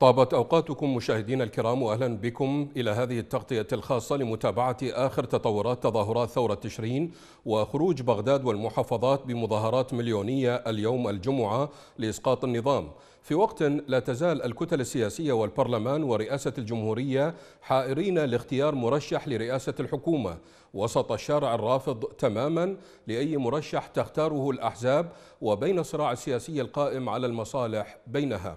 طابت أوقاتكم مشاهدينا الكرام وأهلا بكم إلى هذه التغطية الخاصة لمتابعة آخر تطورات تظاهرات ثورة تشرين وخروج بغداد والمحافظات بمظاهرات مليونية اليوم الجمعة لإسقاط النظام. في وقت لا تزال الكتل السياسية والبرلمان ورئاسة الجمهورية حائرين لاختيار مرشح لرئاسة الحكومة. وسط الشارع الرافض تماما لأي مرشح تختاره الأحزاب وبين الصراع السياسي القائم على المصالح بينها.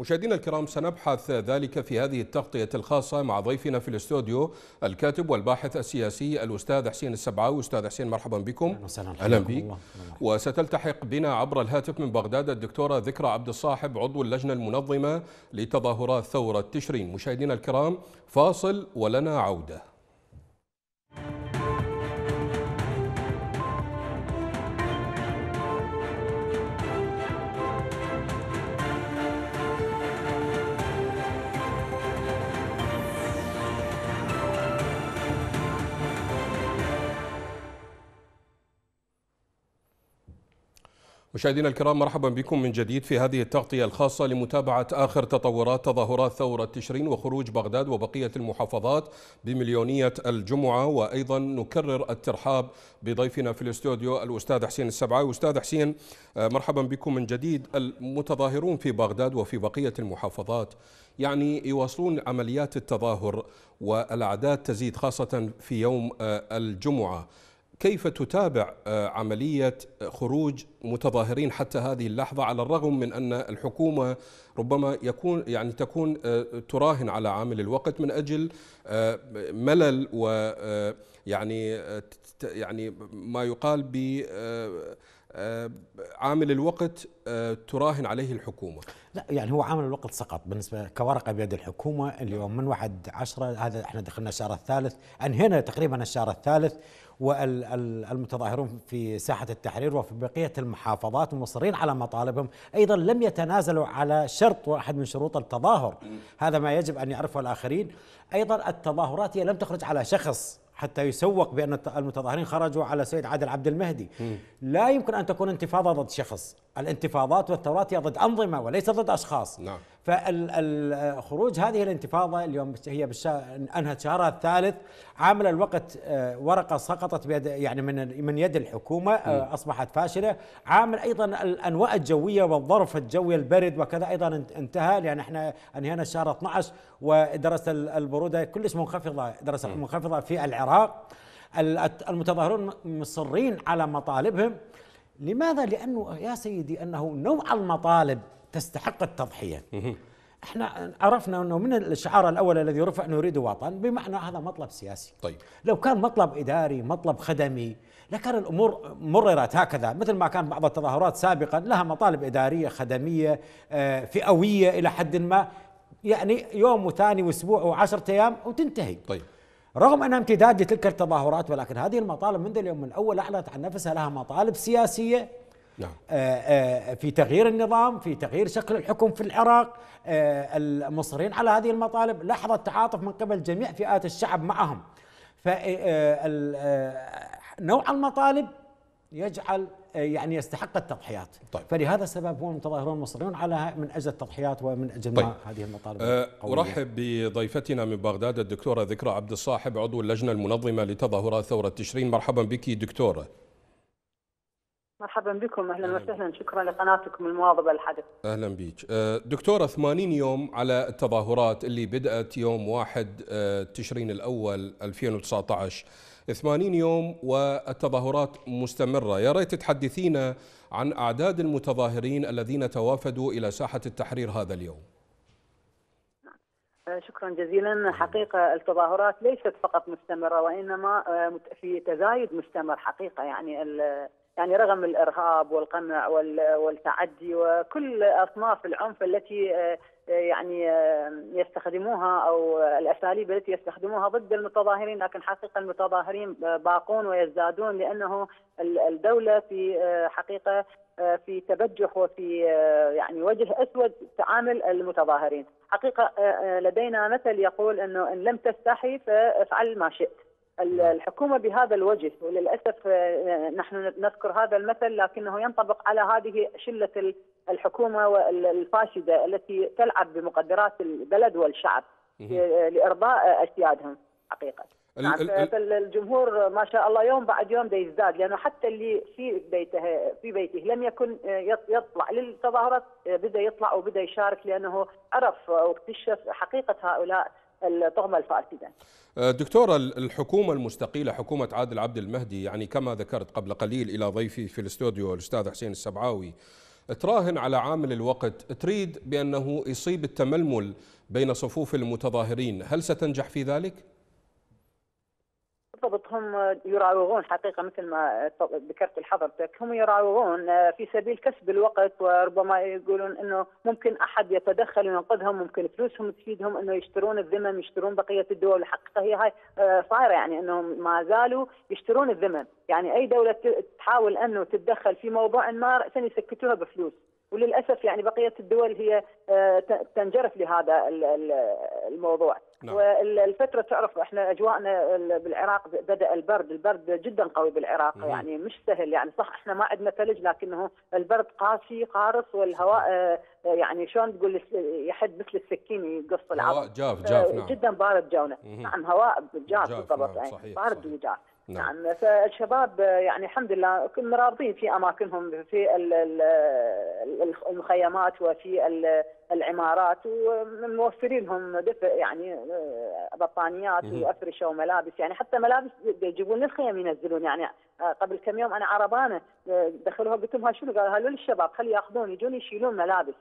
مشاهدينا الكرام سنبحث ذلك في هذه التغطية الخاصة مع ضيفنا في الاستوديو الكاتب والباحث السياسي الأستاذ حسين السبعاوي أستاذ حسين مرحبا بكم. أهلا بك وستلتحق بنا عبر الهاتف من بغداد الدكتورة ذكرى عبد الصاحب عضو اللجنة المنظمة لتظاهرات ثورة تشرين. مشاهدينا الكرام فاصل ولنا عودة. مشاهدينا الكرام مرحبا بكم من جديد في هذه التغطية الخاصة لمتابعة آخر تطورات تظاهرات ثورة تشرين وخروج بغداد وبقية المحافظات بمليونية الجمعة. وأيضا نكرر الترحاب بضيفنا في الاستوديو الأستاذ حسين السبعاوي أستاذ حسين آه، مرحبا بكم من جديد. المتظاهرون في بغداد وفي بقية المحافظات يعني يواصلون عمليات التظاهر والأعداد تزيد خاصة في يوم آه، الجمعة. كيف تتابع آه، عملية خروج متظاهرين حتى هذه اللحظة على الرغم من أن الحكومة ربما يكون يعني تكون آه، تراهن على عامل الوقت من أجل آه، ملل و يعني يعني ما يقال ب عامل الوقت تراهن عليه الحكومة. لا يعني هو عامل الوقت سقط. بالنسبة كورقة بيد الحكومة اليوم من واحد عشرة هذا إحنا دخلنا الشهر الثالث أنهينا تقريبا الشهر الثالث والمتظاهرون في ساحة التحرير وفي بقية المحافظات مصرين على مطالبهم. أيضا لم يتنازلوا على شرط واحد من شروط التظاهر. هذا ما يجب أن يعرفه الآخرين. أيضا التظاهرات هي لم تخرج على شخص حتى يسوق بأن المتظاهرين خرجوا على سيد عادل عبد المهدي. لا يمكن أن تكون انتفاضة ضد شخص. الانتفاضات والثورات هي ضد أنظمة وليس ضد أشخاص. نعم. فالخروج هذه الانتفاضة اليوم هي أنهت شهرها الثالث. عامل الوقت آه، ورقة سقطت بيد يعني من من يد الحكومة آه، أصبحت فاشلة. عامل أيضا الأنواء الجوية والظرف الجوي البرد وكذا أيضا انتهى لأن إحنا أنهينا الشهر 12 ودرجة البرودة كلش منخفضة درجة منخفضة في العراق. المتظاهرون مصرين على مطالبهم. لماذا؟ لأنه يا سيدي أنه نوع المطالب تستحق التضحية. إحنا عرفنا انه من الشعار الأول الذي رفع نريد وطن بمعنى هذا مطلب سياسي. طيب. لو كان مطلب إداري مطلب خدمي لكان الأمور مررت هكذا مثل ما كان بعض التظاهرات سابقا لها مطالب إدارية خدمية آه، فئوية إلى حد ما. يعني يوم وثاني وأسبوع وعشرة أيام وتنتهي. طيب. رغم أنها امتداد لتلك التظاهرات ولكن هذه المطالب منذ اليوم الأول اعلنت عن نفسها لها مطالب سياسية. نعم. آه، آه، في تغيير النظام في تغيير شكل الحكم في العراق آه، المصرين على هذه المطالب لحظة تعاطف من قبل جميع فئات الشعب معهم فنوع المطالب يجعل يعني يستحق التضحيات طيب. فلهذا السبب هو المتظاهرون المصريون على من أجل التضحيات ومن أجل طيب. هذه المطالب أه أرحب بضيفتنا من بغداد الدكتورة ذكرى عبد الصاحب عضو اللجنة المنظمة لتظاهرات ثورة تشرين مرحبا بك دكتورة مرحبا بكم أهلا وسهلا. شكرا لقناتكم المواظبة للحدث أهلا بك أه، دكتورة 80 يوم على التظاهرات اللي بدأت يوم 1 أه، تشرين الأول 2019 80 يوم والتظاهرات مستمرة. يا ريت تحدثينا عن أعداد المتظاهرين الذين توافدوا إلى ساحة التحرير هذا اليوم. أه، شكرا جزيلا. حقيقة التظاهرات ليست فقط مستمرة وإنما في تزايد مستمر حقيقة. يعني يعني رغم الإرهاب والقمع والتعدي وكل أصناف العنف التي آه، آه، يعني آه، يستخدموها أو الأساليب التي يستخدموها ضد المتظاهرين لكن حقيقة المتظاهرين باقون ويزدادون لأنه الدولة في حقيقة في تبجح وفي يعني وجه أسود تعامل المتظاهرين، حقيقة لدينا مثل يقول إنه إن لم تستحي فافعل ما شئت. الحكومة بهذا الوجه وللأسف نحن نذكر هذا المثل لكنه ينطبق على هذه شلة الحكومة الفاسدة التي تلعب بمقدرات البلد والشعب لإرضاء اسيادهم حقيقة. نعم فالجمهور ما شاء الله يوم بعد يوم يزداد لأنه حتى اللي في بيته في بيته لم يكن يطلع للتظاهرات بدا يطلع وبدا يشارك لأنه عرف واكتشف حقيقة هؤلاء الطغمة الفاسدة. دكتورة الحكومة المستقيلة حكومة عادل عبد المهدي يعني كما ذكرت قبل قليل إلى ضيفي في الاستوديو الأستاذ حسين السبعاوي تراهن على عامل الوقت تريد بأنه يصيب التململ بين صفوف المتظاهرين، هل ستنجح في ذلك؟ بالضبط هم يراوغون حقيقة مثل ما ذكرت لحضرتك هم يراوغون آه، في سبيل كسب الوقت وربما يقولون أنه ممكن أحد يتدخل وينقذهم ممكن فلوسهم تفيدهم أنه يشترون الذمم يشترون بقية الدول. الحقيقة هي هاي آه، صايرة يعني أنهم ما زالوا يشترون الذمم. يعني أي دولة تحاول أنه تتدخل في موضوع ما رأسا يسكتوها بفلوس. وللأسف يعني بقية الدول هي آه، تنجرف لهذا الموضوع. نعم. والفترة تعرف إحنا أجواءنا بالعراق بدأ البرد، البرد جدا قوي بالعراق مم. يعني مش سهل يعني صح إحنا ما عندنا ثلج لكنه البرد قاسي قارص والهواء آه، يعني شلون تقول يحد مثل السكين يقص العظم هواء جاف جاف آه، نعم. جدا بارد جونا نعم هواء جاف بالضبط نعم يعني بارد وجاف. نعم. نعم فالشباب يعني الحمد لله كنا راضين في أماكنهم في المخيمات وفي العمارات وموفرين لهم دفء يعني آه، بطانيات وأفرشة وملابس. يعني حتى ملابس يجيبون الخيم ينزلون. يعني آه، قبل كم يوم أنا عربانة آه، دخلوها قلت لهم شنو؟ قالوا هلو للشباب خلي ياخذون يجون يشيلون ملابس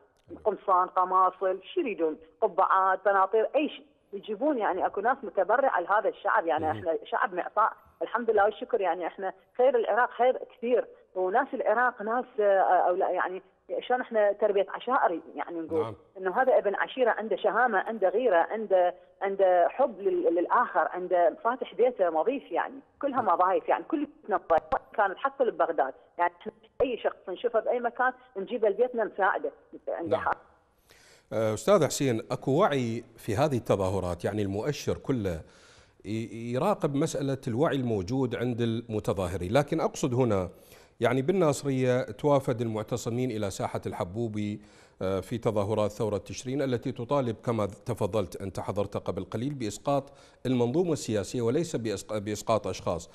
قمصان قماصل شو يريدون قبعات بناطير أي شيء. يجيبون يعني أكو ناس متبرعة لهذا الشعب. يعني إحنا شعب معطاء. الحمد لله والشكر. يعني إحنا خير العراق خير كثير. وناس العراق ناس أو لا يعني شلون إحنا تربية عشائر يعني نقول نعم. إنه هذا ابن عشيرة عنده شهامة عنده غيرة عنده عنده حب للآخر عنده فاتح بيته مضيف يعني. كلها مضايف يعني. كل كانت حتى ببغداد يعني اي شخص نشوفه بأي مكان نجيبه لبيتنا نساعده عنده نعم. أه، أستاذ حسين أكو وعي في هذه التظاهرات؟ يعني المؤشر كله يراقب مسألة الوعي الموجود عند المتظاهرين. لكن أقصد هنا يعني بالناصرية توافد المعتصمين إلى ساحة الحبوبي أه، في تظاهرات ثورة تشرين التي تطالب كما تفضلت أنت حضرت قبل قليل بإسقاط المنظومة السياسية وليس بإسقاط أشخاص.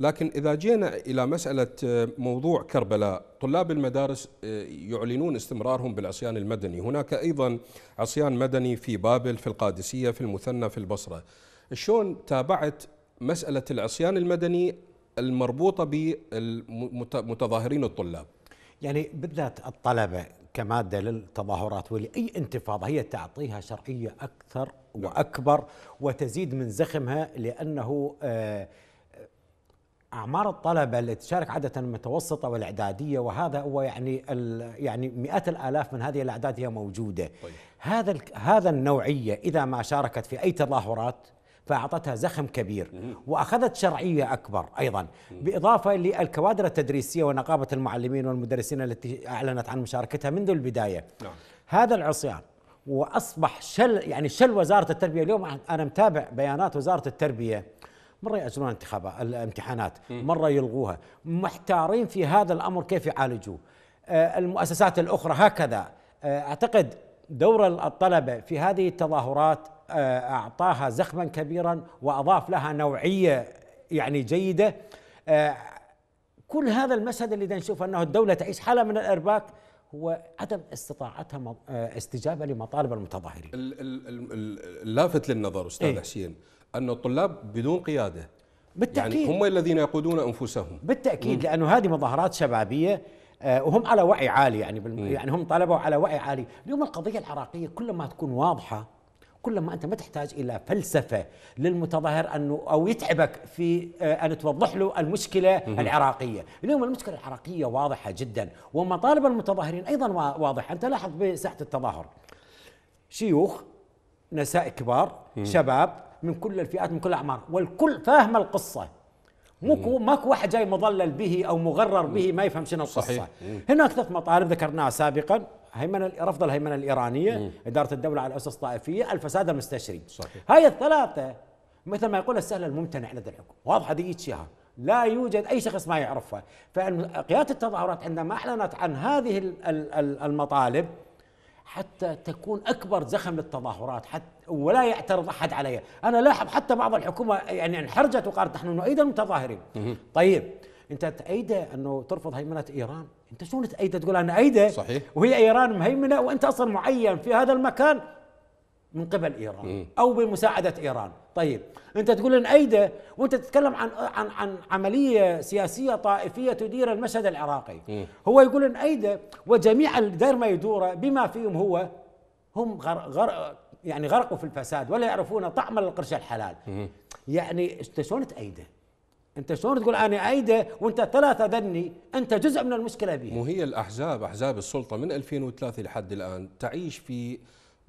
لكن إذا جينا إلى مسألة آه، موضوع كربلاء طلاب المدارس آه، يعلنون استمرارهم بالعصيان المدني. هناك أيضا عصيان مدني في بابل في القادسية في المثنى في البصرة. شلون تابعت مسألة العصيان المدني المربوطة بالمتظاهرين الطلاب؟ يعني بالذات الطلبة كمادة للتظاهرات ولأي انتفاضة هي تعطيها شرعية أكثر نعم. وأكبر وتزيد من زخمها لأنه آه أعمار الطلبة اللي تشارك عادة المتوسطة والإعدادية وهذا هو يعني يعني مئات الآلاف من هذه الأعداد هي موجودة. طيب. هذا هذا النوعية إذا ما شاركت في أي تظاهرات فأعطتها زخم كبير وأخذت شرعية أكبر أيضا. بإضافة للكوادر التدريسية ونقابة المعلمين والمدرسين التي أعلنت عن مشاركتها منذ البداية. نعم. هذا العصيان وأصبح شل يعني شل وزارة التربية. اليوم أنا متابع بيانات وزارة التربية. مرة يأجلون انتخابات الامتحانات مرة يلغوها. محتارين في هذا الأمر كيف يعالجوه آه، المؤسسات الأخرى هكذا. آه، أعتقد دور الطلبة في هذه التظاهرات آه، أعطاها زخما كبيرا وأضاف لها نوعية يعني جيدة. كل هذا المشهد اللي نشوف أنه الدولة تعيش حالة من الإرباك هو عدم استطاعتها استجابة لمطالب المتظاهرين. اللافت للنظر أستاذ إيه؟ حسين. أن الطلاب بدون قيادة. بالتأكيد. يعني هم الذين يقودون أنفسهم. بالتأكيد لأنه هذه مظاهرات شبابية آه، وهم على وعي عالي يعني يعني هم طالبوا على وعي عالي. اليوم القضية العراقية كل ما تكون واضحة كل ما أنت ما تحتاج إلى فلسفة للمتظاهر أنه أو يتعبك في آه، أن توضح له المشكلة العراقية، اليوم المشكلة العراقية واضحة جدا ومطالب المتظاهرين أيضا واضحة، أنت لاحظ بساحة التظاهر. شيوخ نساء كبار شباب من كل الفئات من كل الأعمار والكل فاهم القصة. مو ماكو واحد جاي مضلل به أو مغرر به ما يفهم شنو القصة. صحيح. هناك ثلاث مطالب ذكرناها سابقا. هيمنه رفض الهيمنة الإيرانية مم. إدارة الدولة على أسس طائفية الفساد المستشري. صحيح. هاي الثلاثة مثل ما يقول السهل الممتنع لدى الحكومة واضحة دي اياها لا يوجد أي شخص ما يعرفها. فقيادة التظاهرات عندما أعلنت عن هذه ال- ال- ال- المطالب حتى تكون أكبر زخم للتظاهرات حتى ولا يعترض أحد عليها، أنا لاحظ حتى بعض الحكومة يعني انحرجت وقالت نحن نؤيد المتظاهرين. طيب أنت تأيد أنه ترفض هيمنة إيران، أنت شلون تأيد؟ تقول أنا أيده صحيح. وهي إيران مهيمنة وأنت أصلا معين في هذا المكان من قبل إيران أو بمساعدة إيران، طيب أنت تقول نأيده وأنت تتكلم عن عن عن عملية سياسية طائفية تدير المشهد العراقي، هو يقول نأيده وجميع دير ما يدوره بما فيهم هو هم غر غر يعني غرقوا في الفساد ولا يعرفون طعم القرش الحلال. يعني انت شلون تأيده؟ انت شلون تقول أنا أيده وانت ثلاثة ذني أنت جزء من المشكلة بها مو هي الأحزاب أحزاب السلطة من 2003 لحد الآن تعيش في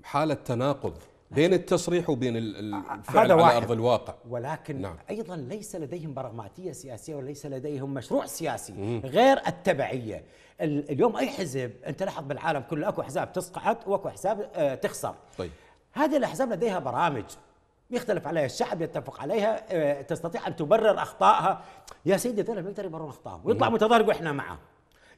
حالة تناقض بين التصريح وبين ال- ال- الفعل هذا على واحد. أرض الواقع. ولكن نعم. أيضا ليس لديهم براغماتية سياسية وليس لديهم مشروع سياسي غير التبعية. ال- اليوم أي حزب أنت لاحظ بالعالم كله أكو احزاب تصعد وأكو احزاب آه، تخسر. طيب. هذه الأحزاب لديها برامج يختلف عليها الشعب يتفق عليها آه، تستطيع أن تبرر أخطائها. يا سيدي ذولا ما يبررون أخطائهم. ويطلع متظاهر يقول إحنا معه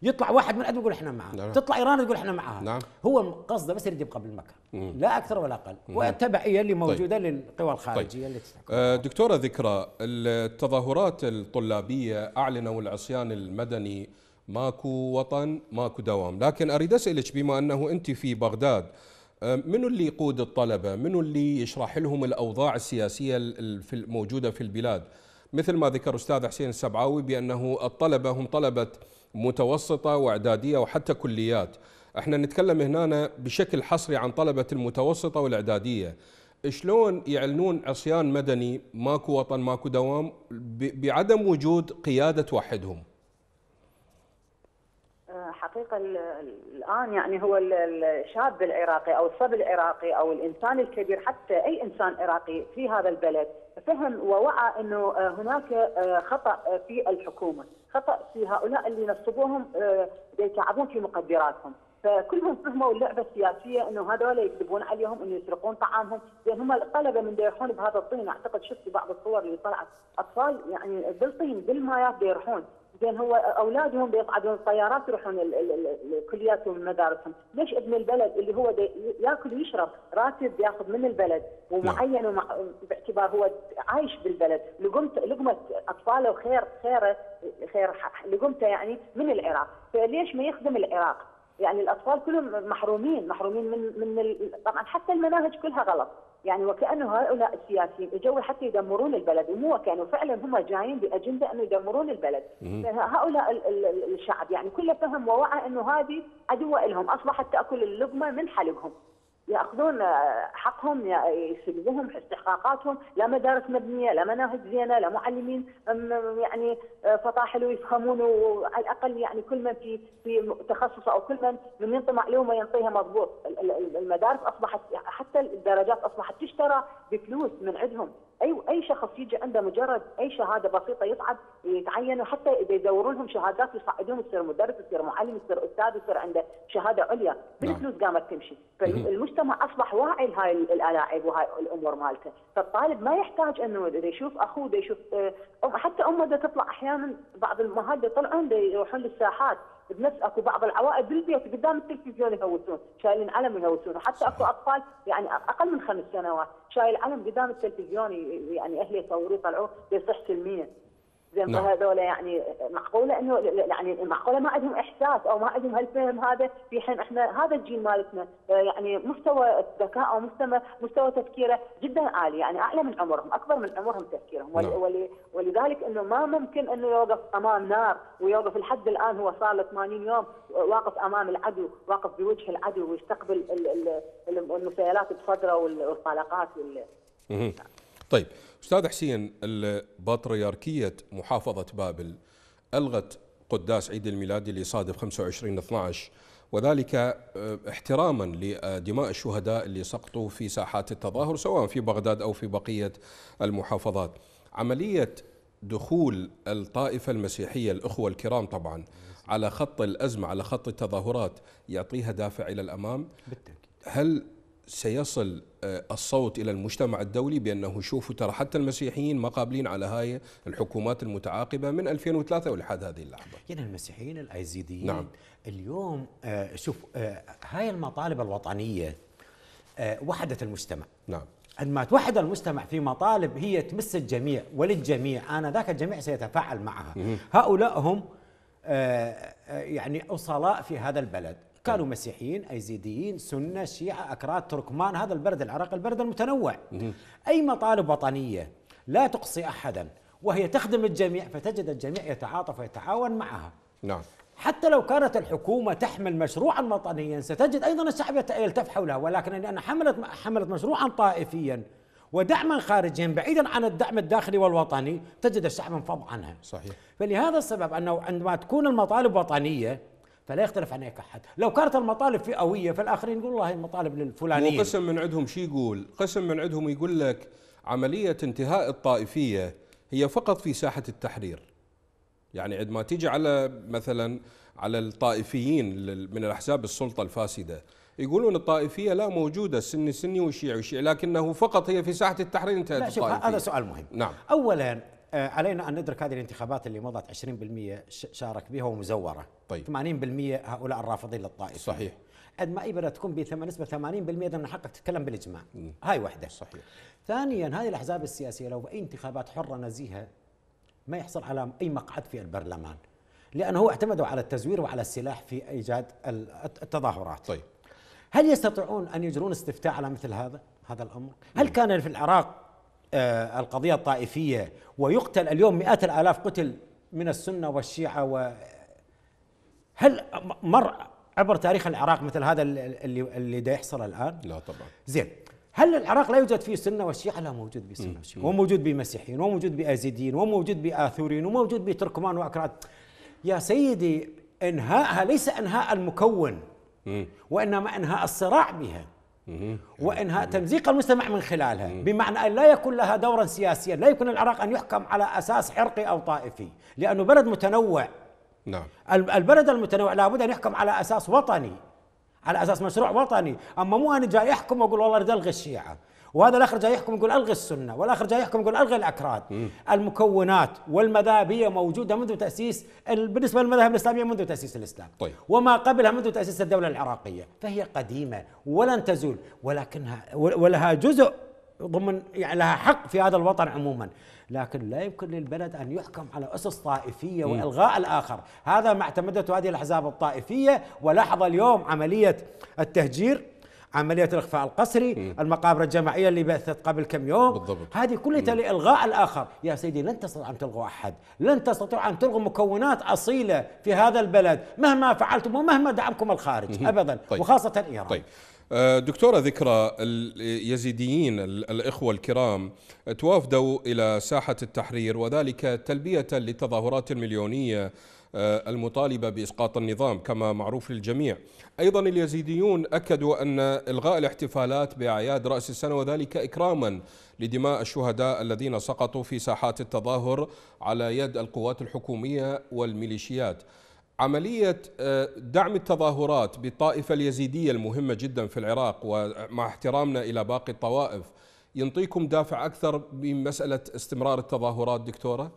يطلع واحد من عندهم يقول إحنا معه نعم. تطلع إيران تقول إحنا معها نعم. هو قصده بس يريد يبقى بالمكان. لا أكثر ولا أقل. والتبعيه اللي موجودة للقوى الخارجية اللي تستحق آه، دكتورة ذكرى التظاهرات الطلابية أعلنوا العصيان المدني ماكو وطن ماكو دوام. لكن أريد أسألك بما أنه أنت في بغداد منو اللي يقود الطلبة؟ منو اللي يشرح لهم الأوضاع السياسية الموجودة في البلاد؟ مثل ما ذكر أستاذ حسين السبعاوي بأنه الطلبة هم طلبة متوسطة وإعدادية وحتى كليات. إحنا نتكلم هنا بشكل حصري عن طلبة المتوسطة والإعدادية. شلون يعلنون عصيان مدني ماكو وطن ماكو دوام بعدم وجود قيادة توحدهم آه، حقيقة ال- ال- الآن يعني هو ال- الشاب العراقي أو الصبي العراقي أو الإنسان الكبير حتى أي إنسان عراقي في هذا البلد فهم ووعى أنه آه، هناك آه، خطأ آه، في الحكومة خطأ في هؤلاء اللي نصبوهم يتعبون في مقدراتهم. فكلهم فهموا اللعبة السياسية إنه هذول يكذبون عليهم إنه يسرقون طعامهم. لأن هم الطلبة من يروحون بهذا الطين. أعتقد شفت بعض الصور اللي طلعت أطفال يعني بالطين بالمايات يروحون زين هو أولادهم بيصعدون الطيارات يروحون الكلياتهم ومدارسهم، ليش ابن البلد اللي هو ياكل ويشرب؟ راتب ياخذ من البلد ومعين ومع باعتبار هو عايش بالبلد، لقمت لقمة أطفاله وخير خيره خير لقمته يعني من العراق، فليش ما يخدم العراق؟ يعني الأطفال كلهم محرومين محرومين من من طبعا حتى المناهج كلها غلط. يعني وكأنه هؤلاء السياسيين إجوا حتى يدمرون البلد ومو كانوا فعلا هم جايين بأجندة أنه يدمرون البلد. هؤلاء ال- ال- الشعب يعني كله فهم ووعى أنه هذه عدوه لهم أصبحت تأكل اللقمة من حلقهم. يأخذون حقهم يسلبوهم استحقاقاتهم. لا مدارس مبنية لا مناهج زينة لا معلمين يعني فطاحل ويفهمون وعلى الأقل يعني كل من في في تخصصه أو كل من من ينطي معلومه ينطيها مضبوط. ال- ال- المدارس أصبحت حتى الدرجات أصبحت تشترى بفلوس من عندهم. اي أي شخص يجي عنده مجرد أي شهادة بسيطة يصعد يتعين وحتى إذا يدورون لهم شهادات يصعدون يصير مدرس يصير معلم يصير أستاذ يصير عنده شهادة عليا. بالفلوس قامت تمشي. فالمجتمع أصبح واعي لهاي الالاعب وهاي الأمور مالته. فالطالب ما يحتاج إنه إذا يشوف أخوه إذا يشوف آه، حتى أمه تطلع أحيانا بعض الامهات يطلعون يروحون للساحات. بنفس اكو بعض العوائل بالبيت قدام التلفزيون يهوسون شايلين علم يهوسون. وحتى اكو اطفال يعني أقل من خمس سنوات شايل علم قدام التلفزيون يعني اهله يصوروه يطلعوه يصح سلميا زين نعم. فهذول يعني معقولة إنه يعني معقولة ما عندهم إحساس أو ما عندهم هالفهم هذا في حين إحنا هذا الجيل مالتنا آه، يعني مستوى الذكاء أو مستوى مستوى تفكيره جدا عالي يعني أعلى من عمرهم أكبر من عمرهم تفكيرهم نعم. ول- ولذلك إنه ما ممكن إنه يوقف أمام نار ويوقف لحد الآن هو صار له 80 يوم واقف أمام العدو واقف بوجه العدو ويستقبل ال- ال- ال- المسيلات بصدره وال- والطلقات وال-. طيب أستاذ حسين البطريركية محافظة بابل ألغت قداس عيد الميلاد اللي يصادف 25 12 وذلك آه، احتراما لدماء الشهداء اللي سقطوا في ساحات التظاهر سواء في بغداد أو في بقية المحافظات. عملية دخول الطائفة المسيحية الأخوة الكرام طبعا على خط الأزمة على خط التظاهرات يعطيها دافع إلى الأمام بالتأكيد هل سيصل آه، الصوت إلى المجتمع الدولي بأنه شوفوا ترى حتى المسيحيين ما قابلين على هاي الحكومات المتعاقبة من 2003 ولحد هذه اللحظة. يعني المسيحيين الأيزيديين نعم. اليوم آه شوف آه هاي المطالب الوطنية وحدت المجتمع نعم. عندما توحد المجتمع في مطالب هي تمس الجميع وللجميع أنا ذاك الجميع سيتفاعل معها هؤلاء هم يعني أصلاء في هذا البلد كانوا مسيحيين أيزيديين سنة شيعة أكراد تركمان هذا البلد العراق البلد المتنوع. أي مطالب وطنية لا تقصي أحدا وهي تخدم الجميع فتجد الجميع يتعاطف ويتعاون معها. نعم. حتى لو كانت الحكومة تحمل مشروعا وطنيا ستجد أيضا الشعب يلتف حولها ولكن لأن حملت حملت مشروعا طائفيا ودعما خارجيا بعيدا عن الدعم الداخلي والوطني تجد الشعب انفض عنها. صحيح. فلهذا السبب أنه عندما تكون المطالب وطنية فلا يختلف عنها أحد لو كانت المطالب فئوية فالآخرين يقولوا والله المطالب للفلانيين وقسم من عندهم شو يقول؟ قسم من عندهم يقول لك عملية انتهاء الطائفية هي فقط في ساحة التحرير. يعني عندما تيجي على مثلا على الطائفيين من الأحزاب السلطة الفاسدة يقولون الطائفية لا موجودة السني سني والشيعي وشيعي لكنه فقط هي في ساحة التحرير انتهت لا شوف. هذا سؤال مهم نعم. اولا آه، علينا أن ندرك هذه الانتخابات اللي مضت 20% ش- شارك بها ومزورة طيب. 80% هؤلاء الرافضين للطائفة صحيح. عندما اي بلد تكون بثم- نسبه 80% اذا من حقك تتكلم بالإجماع هاي وحدة صحيح. ثانيا هذه الأحزاب السياسية لو باي انتخابات حرة نزيهة ما يحصل على أي مقعد في البرلمان لأنه هو اعتمدوا على التزوير وعلى السلاح في إيجاد ال- التظاهرات طيب. هل يستطيعون أن يجرون استفتاء على مثل هذا هذا الأمر؟ هل كان في العراق آه القضية الطائفية ويقتل اليوم مئات الآلاف قتل من السنة والشيعة و هل مر عبر تاريخ العراق مثل هذا اللي اللي دا يحصل الآن؟ لا طبعا. زين هل العراق لا يوجد فيه سنة والشيعة؟ لا موجود به سنه والشيعة وموجود به مسيحيين وموجود بأزيديين وموجود بآثوريين وموجود بتركمان وأكراد يا سيدي انهائها ليس إنهاء المكون وإنما إنهاء الصراع بها وانهاء تمزيق المجتمع من خلالها. بمعنى أن لا يكون لها دورا سياسيا لا يكون العراق أن يحكم على أساس عرقي أو طائفي لأنه بلد متنوع. نعم. الب- البلد المتنوع لابد أن يحكم على أساس وطني على أساس مشروع وطني. أما مو أنا جاي احكم واقول والله ألغي الشيعة. وهذا الآخر جاي يحكم يقول ألغي السنة والآخر جاي يحكم يقول ألغي الأكراد. المكونات والمذاهب هي موجودة منذ تأسيس ال- بالنسبة للمذاهب الإسلامية منذ تأسيس الإسلام. طيب. وما قبلها منذ تأسيس الدولة العراقية فهي قديمة ولن تزول ولكنها ولها جزء ضمن يعني لها حق في هذا الوطن عموما. لكن لا يمكن للبلد أن يحكم على أسس طائفية وإلغاء الآخر. هذا ما اعتمدته هذه الأحزاب الطائفية ولاحظ اليوم عملية التهجير عملية الإخفاء القسري المقابر الجماعية اللي بثت قبل كم يوم. بالضبط. هذه كلها لإلغاء الآخر. يا سيدي لن تستطيع أن تلغوا أحد لن تستطيع أن تلغوا مكونات أصيلة في هذا البلد مهما فعلتم ومهما دعمكم الخارج. أبدا طيب. وخاصة إيران. طيب. آه، دكتورة ذكرى اليزيديين ال- الإخوة الكرام توافدوا إلى ساحة التحرير وذلك تلبية للتظاهرات المليونية المطالبة بإسقاط النظام كما معروف للجميع أيضا اليزيديون أكدوا أن إلغاء الاحتفالات بأعياد رأس السنة وذلك إكراما لدماء الشهداء الذين سقطوا في ساحات التظاهر على يد القوات الحكومية والميليشيات عملية آه، دعم التظاهرات بالطائفة اليزيدية المهمة جدا في العراق ومع احترامنا إلى باقي الطوائف ينطيكم دافع أكثر بمسألة استمرار التظاهرات دكتورة؟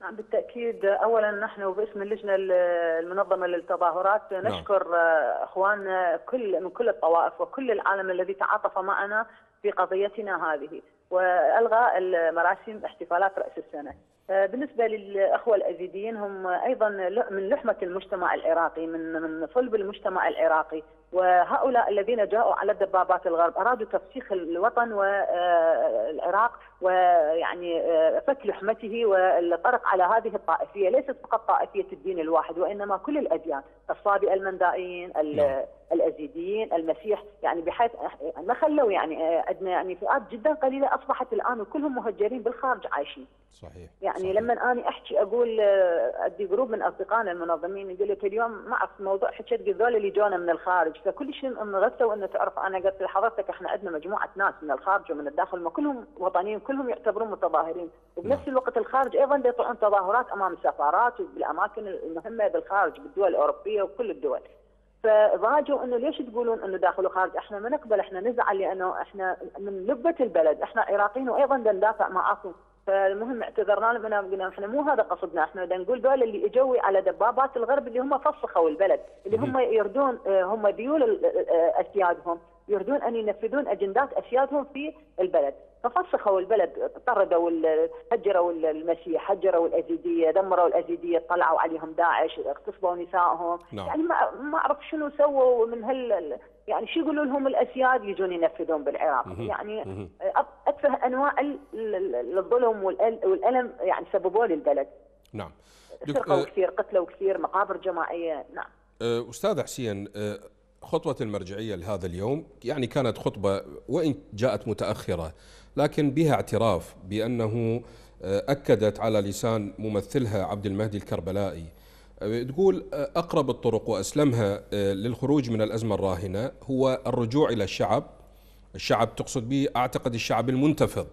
نعم بالتأكيد. أولا نحن باسم اللجنة المنظمة للتظاهرات نشكر آه، أخواننا كل من كل الطوائف وكل العالم الذي تعاطف معنا في قضيتنا هذه. وألغى المراسم احتفالات رأس السنة. آه، بالنسبة للأخوة الأزيديين هم أيضا ل- من لحمة المجتمع العراقي من من صلب المجتمع العراقي. وهؤلاء الذين جاءوا على دبابات الغرب أرادوا تفسيخ الوطن والعراق ويعني آه، فك لحمته والطرق على هذه الطائفية ليست فقط طائفية الدين الواحد وإنما كل الأديان الصابئة المندائيين ال- نعم. الأزيديين المسيح يعني بحيث ما خلوا يعني آه، عندنا يعني فئات جدا قليلة أصبحت الآن وكلهم مهجرين بالخارج عايشين صحيح يعني صحيح. لما أنا أحكي أقول آه، عندي جروب من أصدقائنا المنظمين يقول لك اليوم ما أعرف موضوع حكيت ذول اللي جونا من الخارج فكل شيء انغثوا انه تعرف أنا قلت لحضرتك إحنا عندنا مجموعة ناس من الخارج ومن الداخل ما كلهم وطنيين كلهم يعتبرون متظاهرين. وبنفس الوقت الخارج أيضا يطلعون تظاهرات أمام السفارات وبالاماكن المهمة بالخارج بالدول الأوروبية وكل الدول. فضاجوا إنه ليش تقولون إنه داخل وخارج؟ إحنا ما نقبل إحنا نزعل لأنه إحنا من لبه البلد. إحنا عراقيين وأيضا ندافع معاكم فالمهم اعتذرنا لهم قلنا إحنا مو هذا قصدنا إحنا بدنا نقول دول اللي اجوا على دبابات الغرب اللي هم فسخوا البلد اللي هم يردون آه، هم ديول آه، اسيادهم يريدون أن ينفذون أجندات اسيادهم في البلد. ففسخوا البلد طردوا هجروا المسيح هجروا الأزيدية دمروا الأزيدية طلعوا عليهم داعش اغتصبوا نسائهم. نعم. يعني ما ما أعرف شنو سووا من هال يعني شو يقولوا لهم الأسياد؟ يجون ينفذون بالعراق. يعني اتفه أنواع الظلم والألم يعني سببوه للبلد. نعم. سرقوا كثير قتلوا كثير مقابر جماعية. نعم. أه، أستاذ حسين أه، خطوة المرجعية لهذا اليوم يعني كانت خطبة وإن جاءت متأخرة لكن بها اعتراف بأنه أه، أكدت على لسان ممثلها عبد المهدي الكربلائي. تقول أقرب الطرق وأسلمها للخروج من الأزمة الراهنة هو الرجوع إلى الشعب. الشعب تقصد به أعتقد الشعب المنتفض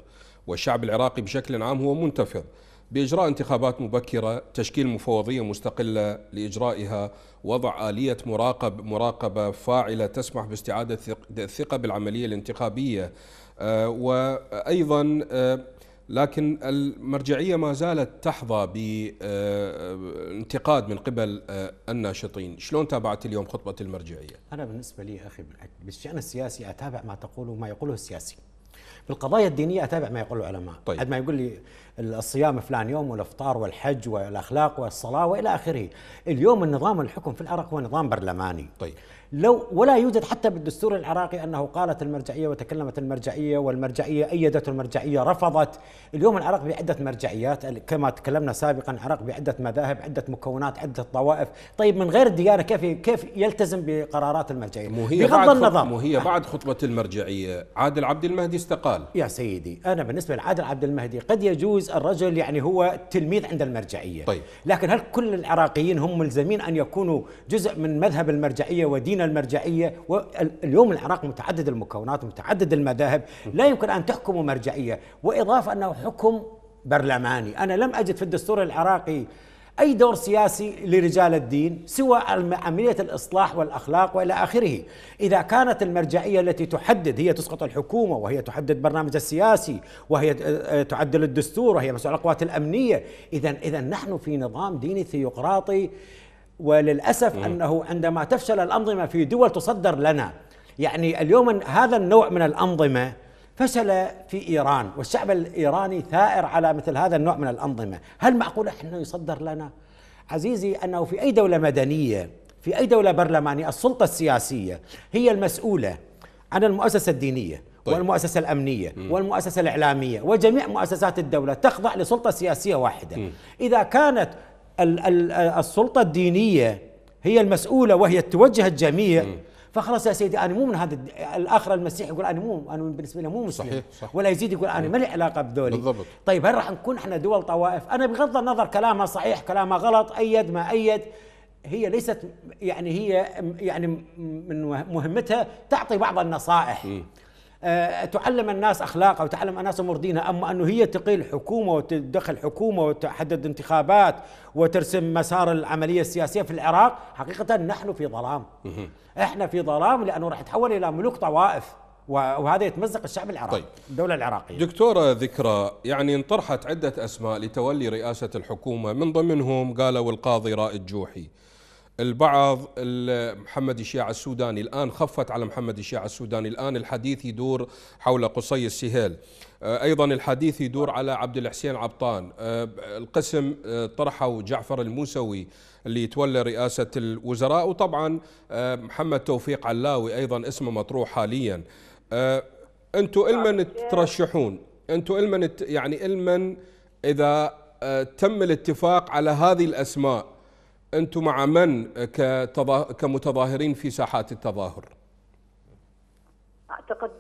والشعب العراقي بشكل عام هو منتفض. بإجراء انتخابات مبكرة تشكيل مفوضية مستقلة لإجرائها وضع آلية مراقب مراقبة فاعلة تسمح باستعادة الثقة بالعملية الانتخابية آه، وأيضا آه، لكن المرجعية ما زالت تحظى بانتقاد من قبل آه، الناشطين شلون تابعت اليوم خطبة المرجعية؟ أنا بالنسبة لي أخي بالشأن السياسي أتابع ما تقوله وما يقوله السياسي في القضايا الدينية أتابع ما يقوله العلماء طيب. عندما يقول لي الصيام فلان يوم والافطار والحج والاخلاق والصلاة والى آخره. اليوم النظام الحكم في العراق هو نظام برلماني. طيب. لو ولا يوجد حتى بالدستور العراقي أنه قالت المرجعية وتكلمت المرجعية والمرجعية أيدت المرجعية رفضت اليوم العراق بعدة مرجعيات كما تكلمنا سابقا العراق بعدة مذاهب عدة مكونات عدة طوائف طيب من غير الديانة كيف كيف يلتزم بقرارات المرجعية بغض النظر مو هي بعد خطبة المرجعية عادل عبد المهدي استقال يا سيدي أنا بالنسبة لعادل عبد المهدي قد يجوز الرجل يعني هو تلميذ عند المرجعية. طيب. لكن هل كل العراقيين هم ملزمين أن يكونوا جزء من مذهب المرجعية ودين المرجعية؟ واليوم العراق متعدد المكونات متعدد المذاهب لا يمكن أن تحكموا مرجعية. وإضافة أنه حكم برلماني. أنا لم أجد في الدستور العراقي أي دور سياسي لرجال الدين سوى عمليه الإصلاح والأخلاق وإلى آخره. إذا كانت المرجعية التي تحدد هي تسقط الحكومة وهي تحدد برنامج السياسي وهي تعدل الدستور وهي مسؤول القوات الأمنية، اذا اذا نحن في نظام ديني ثيوقراطي وللأسف أنه عندما تفشل الأنظمة في دول تصدر لنا يعني اليوم هذا النوع من الأنظمة فشل في إيران والشعب الإيراني ثائر على مثل هذا النوع من الأنظمة، هل معقول إحنا يصدر لنا؟ عزيزي أنه في أي دولة مدنية، في أي دولة برلمانية، السلطة السياسية هي المسؤولة عن المؤسسة الدينية طيب. والمؤسسة الأمنية م. والمؤسسة الإعلامية وجميع مؤسسات الدولة تخضع لسلطة سياسية واحدة. م. إذا كانت السلطة الدينية هي المسؤولة وهي توجه الجميع م. فخلاص يا سيدي أنا مو من هذا الآخر المسيحي يقول أنا مو أنا بالنسبة لي مو مسلم. صحيح صح ولا يزيد يقول أنا ما لي علاقة بذولي. بالضبط. طيب هل راح نكون إحنا دول طوائف؟ أنا بغض النظر كلامها صحيح كلامها غلط أيد ما أيد هي ليست يعني هي يعني من مهمتها تعطي بعض النصائح. أه تعلم الناس أخلاقها وتعلم الناس أمور دينها. أما أنه هي تقيل حكومة وتدخل حكومة وتحدد انتخابات وترسم مسار العملية السياسية في العراق حقيقة نحن في ظلام. إحنا في ظلام لأنه راح يتحول إلى ملوك طوائف وهذا يتمزق الشعب العراقي طيب. الدولة العراقية. دكتورة ذكرى يعني انطرحت عدة أسماء لتولي رئاسة الحكومة من ضمنهم قالوا القاضي رائد جوحي. البعض محمد الشيع السوداني الآن خفت على محمد الشيع السوداني. الآن الحديث يدور حول قصي السهيل. آه، أيضا الحديث يدور على عبد الحسين عبطان. آه، القسم آه، طرحه جعفر الموسوي اللي يتولى رئاسة الوزراء. وطبعا محمد توفيق علاوي أيضا اسمه مطروح حاليا. أنتم إلمن ترشحون. أنتم إلمن يعني إلمن إذا تم الاتفاق على هذه الأسماء أنتم مع من كمتظاهرين في ساحات التظاهر؟ أعتقد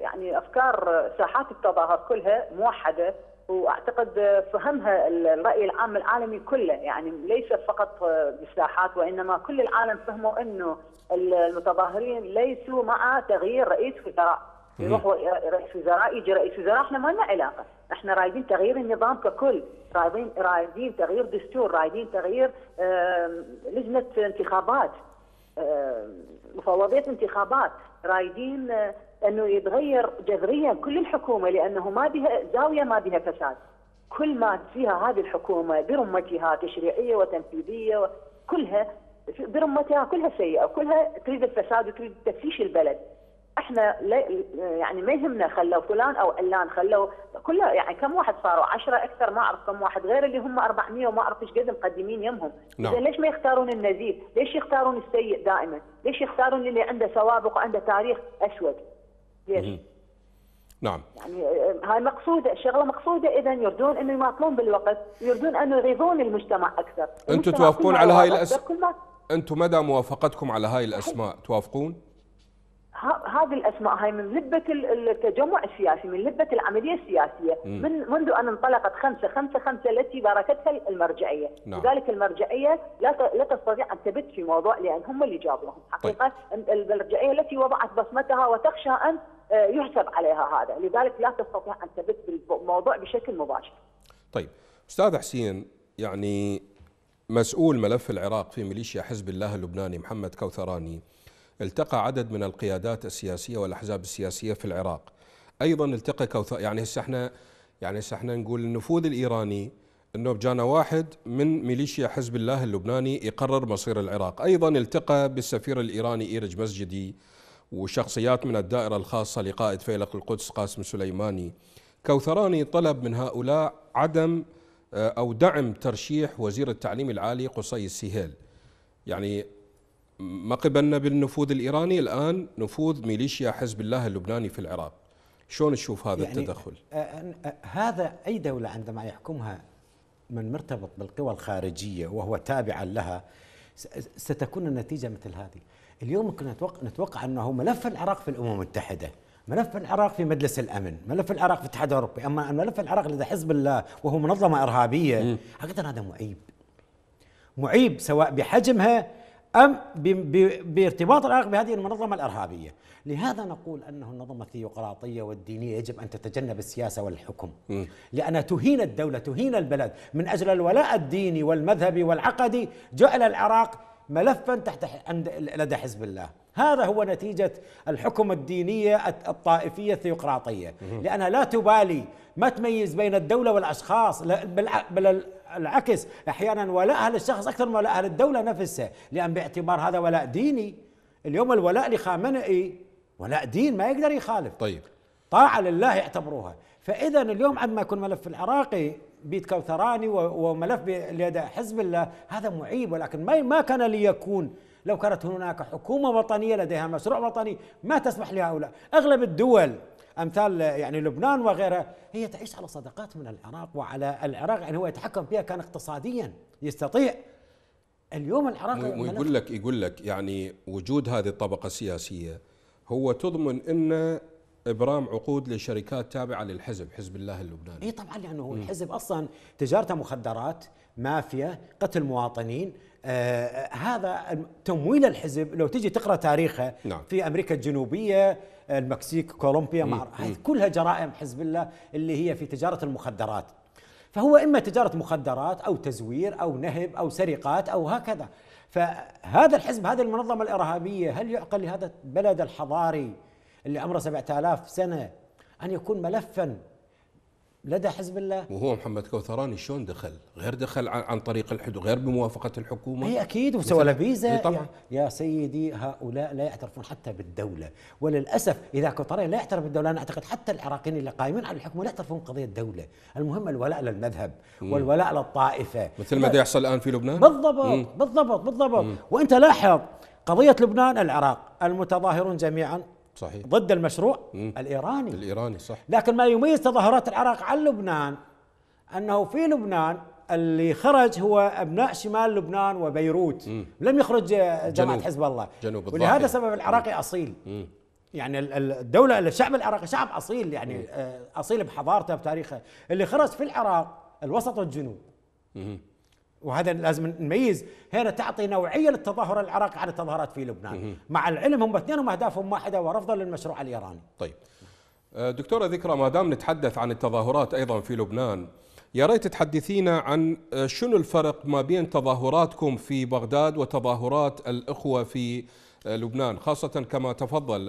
يعني أفكار ساحات التظاهر كلها موحدة وأعتقد فهمها الرأي العام العالمي كله. يعني ليس فقط بالساحات وإنما كل العالم فهموا إنه المتظاهرين ليسوا مع تغيير رئيس وزراء. يروح رئيس وزراء يجي رئيس وزراء إحنا ما لنا علاقة، إحنا رايدين تغيير النظام ككل، رايدين رايدين تغيير دستور، رايدين تغيير لجنة انتخابات. مفوضية انتخابات. رايدين آه، انه يتغير جذريا كل الحكومة لأنه ما بها زاوية ما بها فساد. كل ما فيها هذه الحكومة برمتها تشريعية وتنفيذية كلها برمتها كلها سيئة كلها تريد الفساد وتريد تفشيش البلد. إحنا يعني ما يهمنا خلوا فلان أو علان خلوا كلها يعني كم واحد صاروا 10 أكثر ما أعرف كم واحد غير اللي هم 400 وما أعرف إيش قد مقدمين يمهم نعم. ليش ما يختارون النزيه؟ ليش يختارون السيء دائما؟ ليش يختارون اللي عنده سوابق وعنده تاريخ أسود؟ ليش؟ نعم يعني آه، هاي مقصودة الشغلة مقصودة إذا يردون إنه يماطلون بالوقت يردون أنه يغيظون المجتمع أكثر أنتم توافقون على هاي الاسماء أنتم مدى موافقتكم على هاي الأسماء توافقون؟ هذه الأسماء هاي من لبة التجمع السياسي من لبة العملية السياسية. من منذ أن انطلقت خمسة خمسة خمسة التي باركتها المرجعية. نعم. لذلك المرجعية لا لا تستطيع أن تبت في موضوع لأن هم اللي جابوهم حقيقة طيب. المرجعية التي وضعت بصمتها وتخشى أن آه، يحسب عليها هذا. لذلك لا تستطيع أن تبت بالموضوع بشكل مباشر. طيب. أستاذ حسين يعني مسؤول ملف العراق في ميليشيا حزب الله اللبناني محمد كوثراني التقى عدد من القيادات السياسية والأحزاب السياسية في العراق أيضا التقى كوثر يعني هسه إحنا يعني هسه إحنا نقول النفوذ الإيراني إنه بجانا واحد من ميليشيا حزب الله اللبناني يقرر مصير العراق، أيضا التقى بالسفير الإيراني إيرج مسجدي وشخصيات من الدائرة الخاصة لقائد فيلق القدس قاسم سليماني. كوثراني طلب من هؤلاء عدم آه، أو دعم ترشيح وزير التعليم العالي قصي السهيل. يعني ما قبلنا بالنفوذ الإيراني الآن نفوذ ميليشيا حزب الله اللبناني في العراق. شلون تشوف هذا يعني التدخل؟ هذا أي دولة عندما يحكمها من مرتبط بالقوى الخارجية وهو تابعا لها ستكون النتيجة مثل هذه. اليوم كنا نتوقع, نتوقع أنه ملف العراق في الأمم المتحدة ملف العراق في مجلس الأمن، ملف العراق في الاتحاد الأوروبي، أما ملف العراق لدى حزب الله وهو منظمة إرهابية حقيقة هذا معيب. معيب سواء بحجمها أم بارتباط العراق بهذه المنظمة الإرهابية. لهذا نقول أنه النظم الثيوقراطية والدينية يجب أن تتجنب السياسة والحكم. لأنها تهين الدولة تهين البلد من أجل الولاء الديني والمذهبي والعقدي جعل العراق ملفا تحت عند لدى حزب الله. هذا هو نتيجة الحكم الدينية الطائفية الثيوقراطية. لأنها لا تبالي ما تميز بين الدولة والأشخاص بل العكس أحيانا ولاءها للشخص أكثر من ولاءها للدوله نفسها لأن باعتبار هذا ولاء ديني. اليوم الولاء لخامنئي ولاء دين ما يقدر يخالف. طيب. طاعة لله يعتبروها. فاذا اليوم عندما يكون ملف العراقي بيت كوثراني وملف لدى حزب الله هذا معيب ولكن ما ما كان ليكون. لو كانت هناك حكومة وطنية لديها مشروع وطني ما تسمح لهؤلاء. أغلب الدول أمثال يعني لبنان وغيرها هي تعيش على صدقات من العراق وعلى العراق يعني هو يتحكم فيها كان اقتصاديا يستطيع. اليوم العراق ويقول لك يقول لك يعني وجود هذه الطبقة السياسية هو تضمن إن إبرام عقود لشركات تابعة للحزب حزب الله اللبناني. اي طبعا لأنه الحزب أصلا تجارته مخدرات مافيا قتل مواطنين. آه هذا تمويل الحزب لو تجي تقرأ تاريخه نعم. في أمريكا الجنوبية المكسيك كولومبيا مع كلها جرائم حزب الله اللي هي في تجارة المخدرات. فهو إما تجارة مخدرات أو تزوير أو نهب أو سرقات أو هكذا. فهذا الحزب هذه المنظمة الإرهابية هل يعقل لهذا البلد الحضاري اللي عمره 7000 سنة أن يكون ملفا لدى حزب الله. وهو محمد كوثراني شلون دخل؟ غير دخل عن طريق الحدود غير بموافقة الحكومة؟ أي أكيد وسوى له فيزا طبعا. يا سيدي هؤلاء لا يعترفون حتى بالدولة. وللأسف إذا كوثراني لا يعترف بالدولة أنا أعتقد حتى العراقيين اللي قائمين على الحكم لا يعترفون قضيه الدولة، المهم الولاء للمذهب والولاء للطائفة. مثل ما يحصل الآن في لبنان؟ بالضبط مم. بالضبط بالضبط. مم. وأنت لاحظ قضية لبنان العراق. المتظاهرون جميعا صحيح. ضد المشروع مم. الإيراني. الإيراني صح. لكن ما يميز تظاهرات العراق عن لبنان أنه في لبنان اللي خرج هو أبناء شمال لبنان وبيروت. مم. لم يخرج جماعة حزب الله. جنوب ولهذا سبب العراقي أصيل. مم. يعني الدولة الشعب العراقي شعب أصيل يعني مم. آه، أصيل بحضارته بتاريخه. اللي خرج في العراق الوسط والجنوب. مم. وهذا لازم نميز. هنا تعطي نوعية للتظاهر العراقي عن التظاهرات في لبنان. مع العلم هم اثنينهم أهدافهم واحدة ورفضا للمشروع الإيراني. طيب. آه، دكتورة ذكرى ما دام نتحدث عن التظاهرات أيضا في لبنان يا ريت تحدثينا عن آه، شنو الفرق ما بين تظاهراتكم في بغداد وتظاهرات الإخوة في آه، لبنان خاصة كما تفضل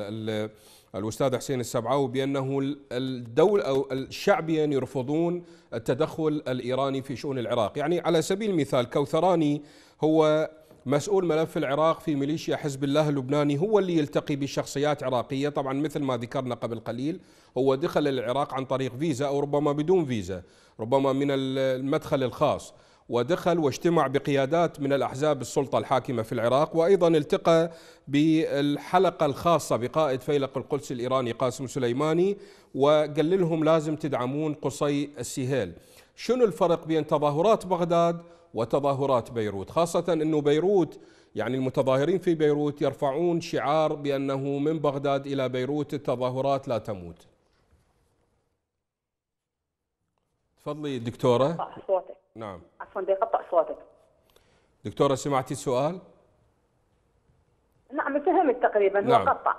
الأستاذ حسين السبعاوي بأنه ال- الدولة أو الشعبيا يرفضون التدخل الإيراني في شؤون العراق. يعني على سبيل المثال كوثراني هو مسؤول ملف العراق في ميليشيا حزب الله اللبناني هو اللي يلتقي بشخصيات عراقية. طبعا مثل ما ذكرنا قبل قليل هو دخل العراق عن طريق فيزا أو ربما بدون فيزا ربما من المدخل الخاص. ودخل واجتمع بقيادات من الأحزاب السلطة الحاكمة في العراق وأيضا التقى بالحلقة الخاصة بقائد فيلق القدس الإيراني قاسم سليماني وقال لهم لازم تدعمون قصي السهيل. شنو الفرق بين تظاهرات بغداد وتظاهرات بيروت؟ خاصة أنه بيروت يعني المتظاهرين في بيروت يرفعون شعار بأنه من بغداد إلى بيروت التظاهرات لا تموت. تفضلي دكتورة. قطع صوتك. نعم. عفوا بدي أقطع صوتك. دكتورة سمعتي السؤال؟ نعم فهمت تقريبا هو نعم. قطع.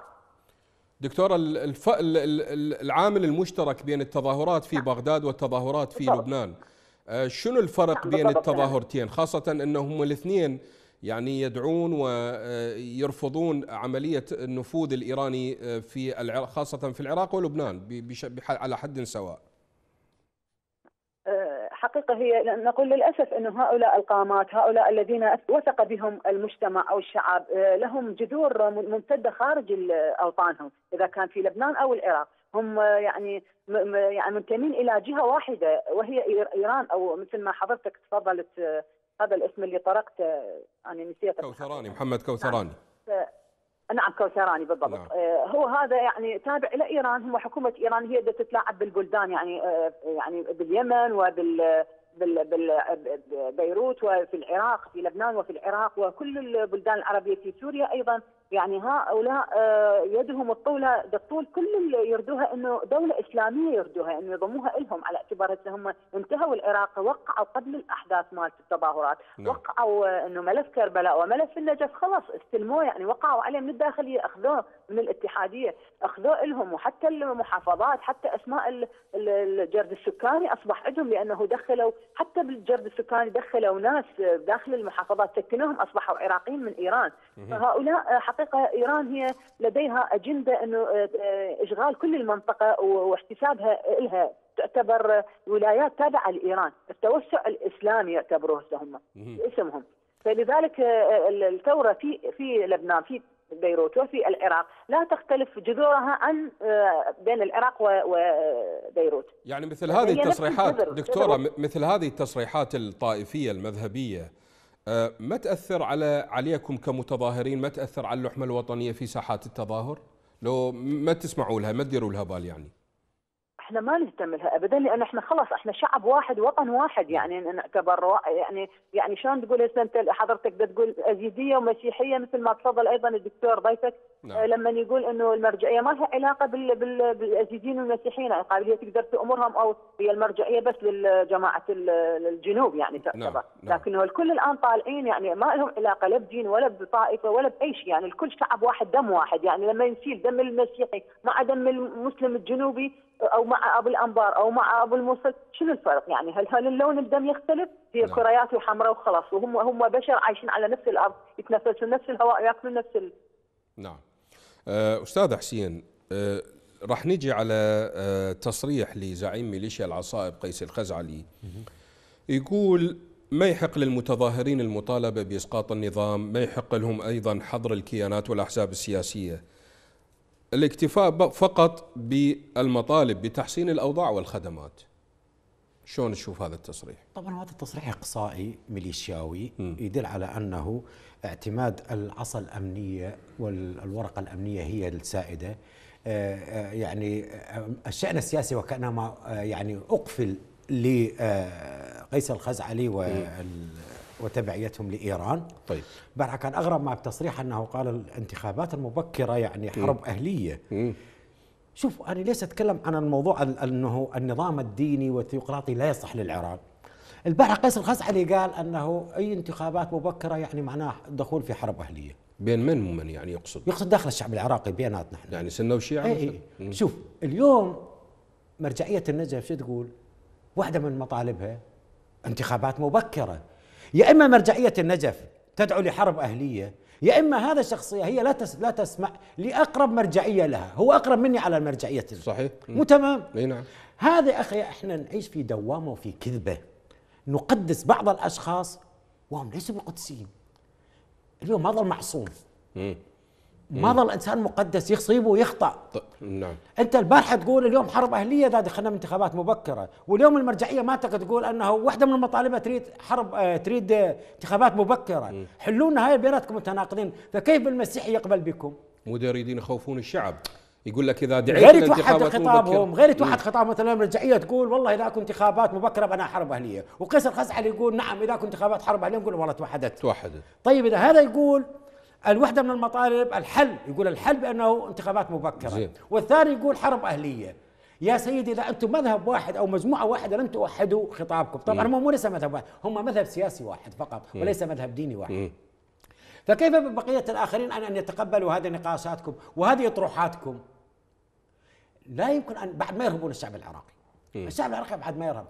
دكتورة ال- الف... ال- ال- ال- العامل المشترك بين التظاهرات في بغداد والتظاهرات في بالضبط. لبنان آه، شنو الفرق نعم، بين. التظاهرتين؟ خاصة أنهم الاثنين يعني يدعون ويرفضون عملية النفوذ الإيراني آه، في العراق خاصة في العراق ولبنان بش- بح- على حد سواء. حقيقة هي نقول للأسف أنه هؤلاء القامات هؤلاء الذين وثق بهم المجتمع أو الشعب آه، لهم جذور ممتدة خارج أوطانهم إذا كان في لبنان أو العراق. هم آه، يعني يعني منتمين إلى جهة واحدة وهي إيران أو مثل ما حضرتك تفضلت آه، هذا الاسم اللي طرقت آه، أنا نسيت. كوثراني محمد كوثراني. نعم. كوثراني بالضبط نعم. آه هو هذا يعني تابع إلى إيران هم حكومة إيران هي اللي تتلاعب بالبلدان يعني آه يعني باليمن وبال بال بال بيروت وفي العراق في لبنان وفي العراق وكل البلدان العربية في سوريا أيضا يعني هؤلاء آه يدهم الطولة الطول كل اللي يردوها إنه دولة إسلامية يردوها إنه يضموها لهم على اعتبار هم انتهوا العراق وقعوا قبل الأحداث مالت التظاهرات نعم. وقعوا آه، إنه ملف كربلاء وملف النجف خلاص استلموه يعني وقعوا عليه من الداخلية أخذوه من الاتحادية أخذوه لهم وحتى المحافظات حتى أسماء ال- ال- الجرد السكاني أصبح عندهم لأنه دخلوا حتى بالجرد السكاني دخلوا ناس آه، داخل المحافظات سكنوهم أصبحوا عراقيين من إيران فهؤلاء آه، حقيقه إيران هي لديها أجندة إنه آه، آه، إشغال كل المنطقة واحتسابها لها تعتبر ولايات تابعة لإيران، التوسع الإسلامي يعتبروه هم اسمهم. فلذلك آه، ال- الثورة في في لبنان في بيروت وفي العراق لا تختلف جذورها عن بين العراق وبيروت. يعني مثل هذه هي نفس التصريحات. دكتورة مثل هذه التصريحات الطائفية المذهبية ما تأثر على عليكم كمتظاهرين؟ ما تأثر على اللحمة الوطنية في ساحات التظاهر؟ لو ما تسمعوا لها ما تديروا لها بال يعني. إحنا ما نهتم لها ابدا لأن إحنا خلاص إحنا شعب واحد وطن واحد. يعني نعتبر يعني يعني شلون تقول هسه انت حضرتك بدك تقول أزيدية ومسيحية مثل ما تفضل أيضا الدكتور ضيفك نعم. لما يقول إنه المرجعية ما لها علاقة بال بال بالأزيديين والمسيحيين. يعني قابلية تقدر تأمرهم أو هي المرجعية بس للجماعة ال- الجنوب يعني تعتبر. نعم، نعم. لكنه الكل الآن طالعين يعني ما لهم علاقة لا بدين ولا بطائفة ولا بأي شيء. يعني الكل شعب واحد دم واحد. يعني لما يسيل دم المسيحي مع دم المسلم الجنوبي أو مع أبو الأنبار أو مع أبو الموصل شنو الفرق يعني؟ هل هل اللون الدم يختلف؟ هي نعم. كريات وحمراء وخلاص وهم هم بشر عايشين على نفس الأرض يتنفسون نفس الهواء يأكلون نفس ال... نعم. آه، أستاذ حسين آه، راح نجي على آه، تصريح لزعيم ميليشيا العصائب قيس الخزعلي. يقول ما يحق للمتظاهرين المطالبة بإسقاط النظام؟ ما يحق لهم أيضا حظر الكيانات والأحزاب السياسية؟ الاكتفاء فقط بالمطالب بتحسين الأوضاع والخدمات. شلون تشوف هذا التصريح؟ طبعا هذا التصريح إقصائي ميليشياوي يدل على أنه اعتماد العصا الأمنية والورقة الأمنية هي السائدة. آه، آه، يعني آه، الشأن السياسي وكأنما يعني أقفل لقيس الخزعلي وال- وتبعيتهم لإيران. طيب. بارحة كان أغرب ما بتصريح أنه قال الانتخابات المبكرة يعني حرب أهلية. شوف أنا ليش أتكلم عن الموضوع ال- أنه النظام الديني والثيوقراطي لا يصح للعراق؟ البارحة قيس الخزعلي قال أنه أي انتخابات مبكرة يعني معناه دخول في حرب أهلية. بين من ومن يعني يقصد؟ يقصد داخل الشعب العراقي بيناتنا إحنا. يعني سنة وشيعة اي؟ اي شوف اليوم مرجعية النجف شو تقول؟ واحدة من مطالبها انتخابات مبكرة. يا إما مرجعية النجف تدعو لحرب أهلية يا إما هذا الشخصيه هي لا تس لا تسمع لأقرب مرجعية لها هو أقرب مني على المرجعية. صحيح. مو تمام؟ نعم. هذا أخي إحنا نعيش في دوامة وفي كذبة. نقدس بعض الأشخاص وهم ليسوا بالقدسيين اليوم ما ظل معصوم. مم. ما ظل إنسان مقدس يصيب ويخطأ. ط- نعم. أنت البارحة تقول اليوم حرب أهلية اذا دخلنا انتخابات مبكرة واليوم المرجعية ما تقدر تقول أنه واحدة من المطالبه تريد حرب آه، تريد انتخابات مبكرة. حلوا لنا هاي بيناتكم متناقضين فكيف المسيحي يقبل بكم؟ مو يريدين يخوفون الشعب. يقول لك إذا دعيت غير لانتخابات خطابهم غير يتوحد خطاب مثلا المرجعية تقول والله إذا كنت انتخابات مبكرة بنا حرب أهلية. وقيس الخزعلي يقول نعم إذا كنت انتخابات حرب أهلية نقول والله توحدت. توحدت. طيب إذا هذا يقول الوحدة من المطالب الحل يقول الحل بأنه انتخابات مبكرة. زين. والثاني يقول حرب أهلية. يا سيدي إذا أنتم مذهب واحد أو مجموعة واحدة لن توحدوا خطابكم. طبعا هم مو ليس مذهب واحد هم مذهب سياسي واحد فقط وليس مذهب ديني واحد. مم. فكيف ببقيه الآخرين ان أن يتقبلوا هذه نقاشاتكم وهذه اطروحاتكم لا يمكن ان بعد ما يرهبون الشعب العراقي. الشعب العراقي بعد ما يرهب.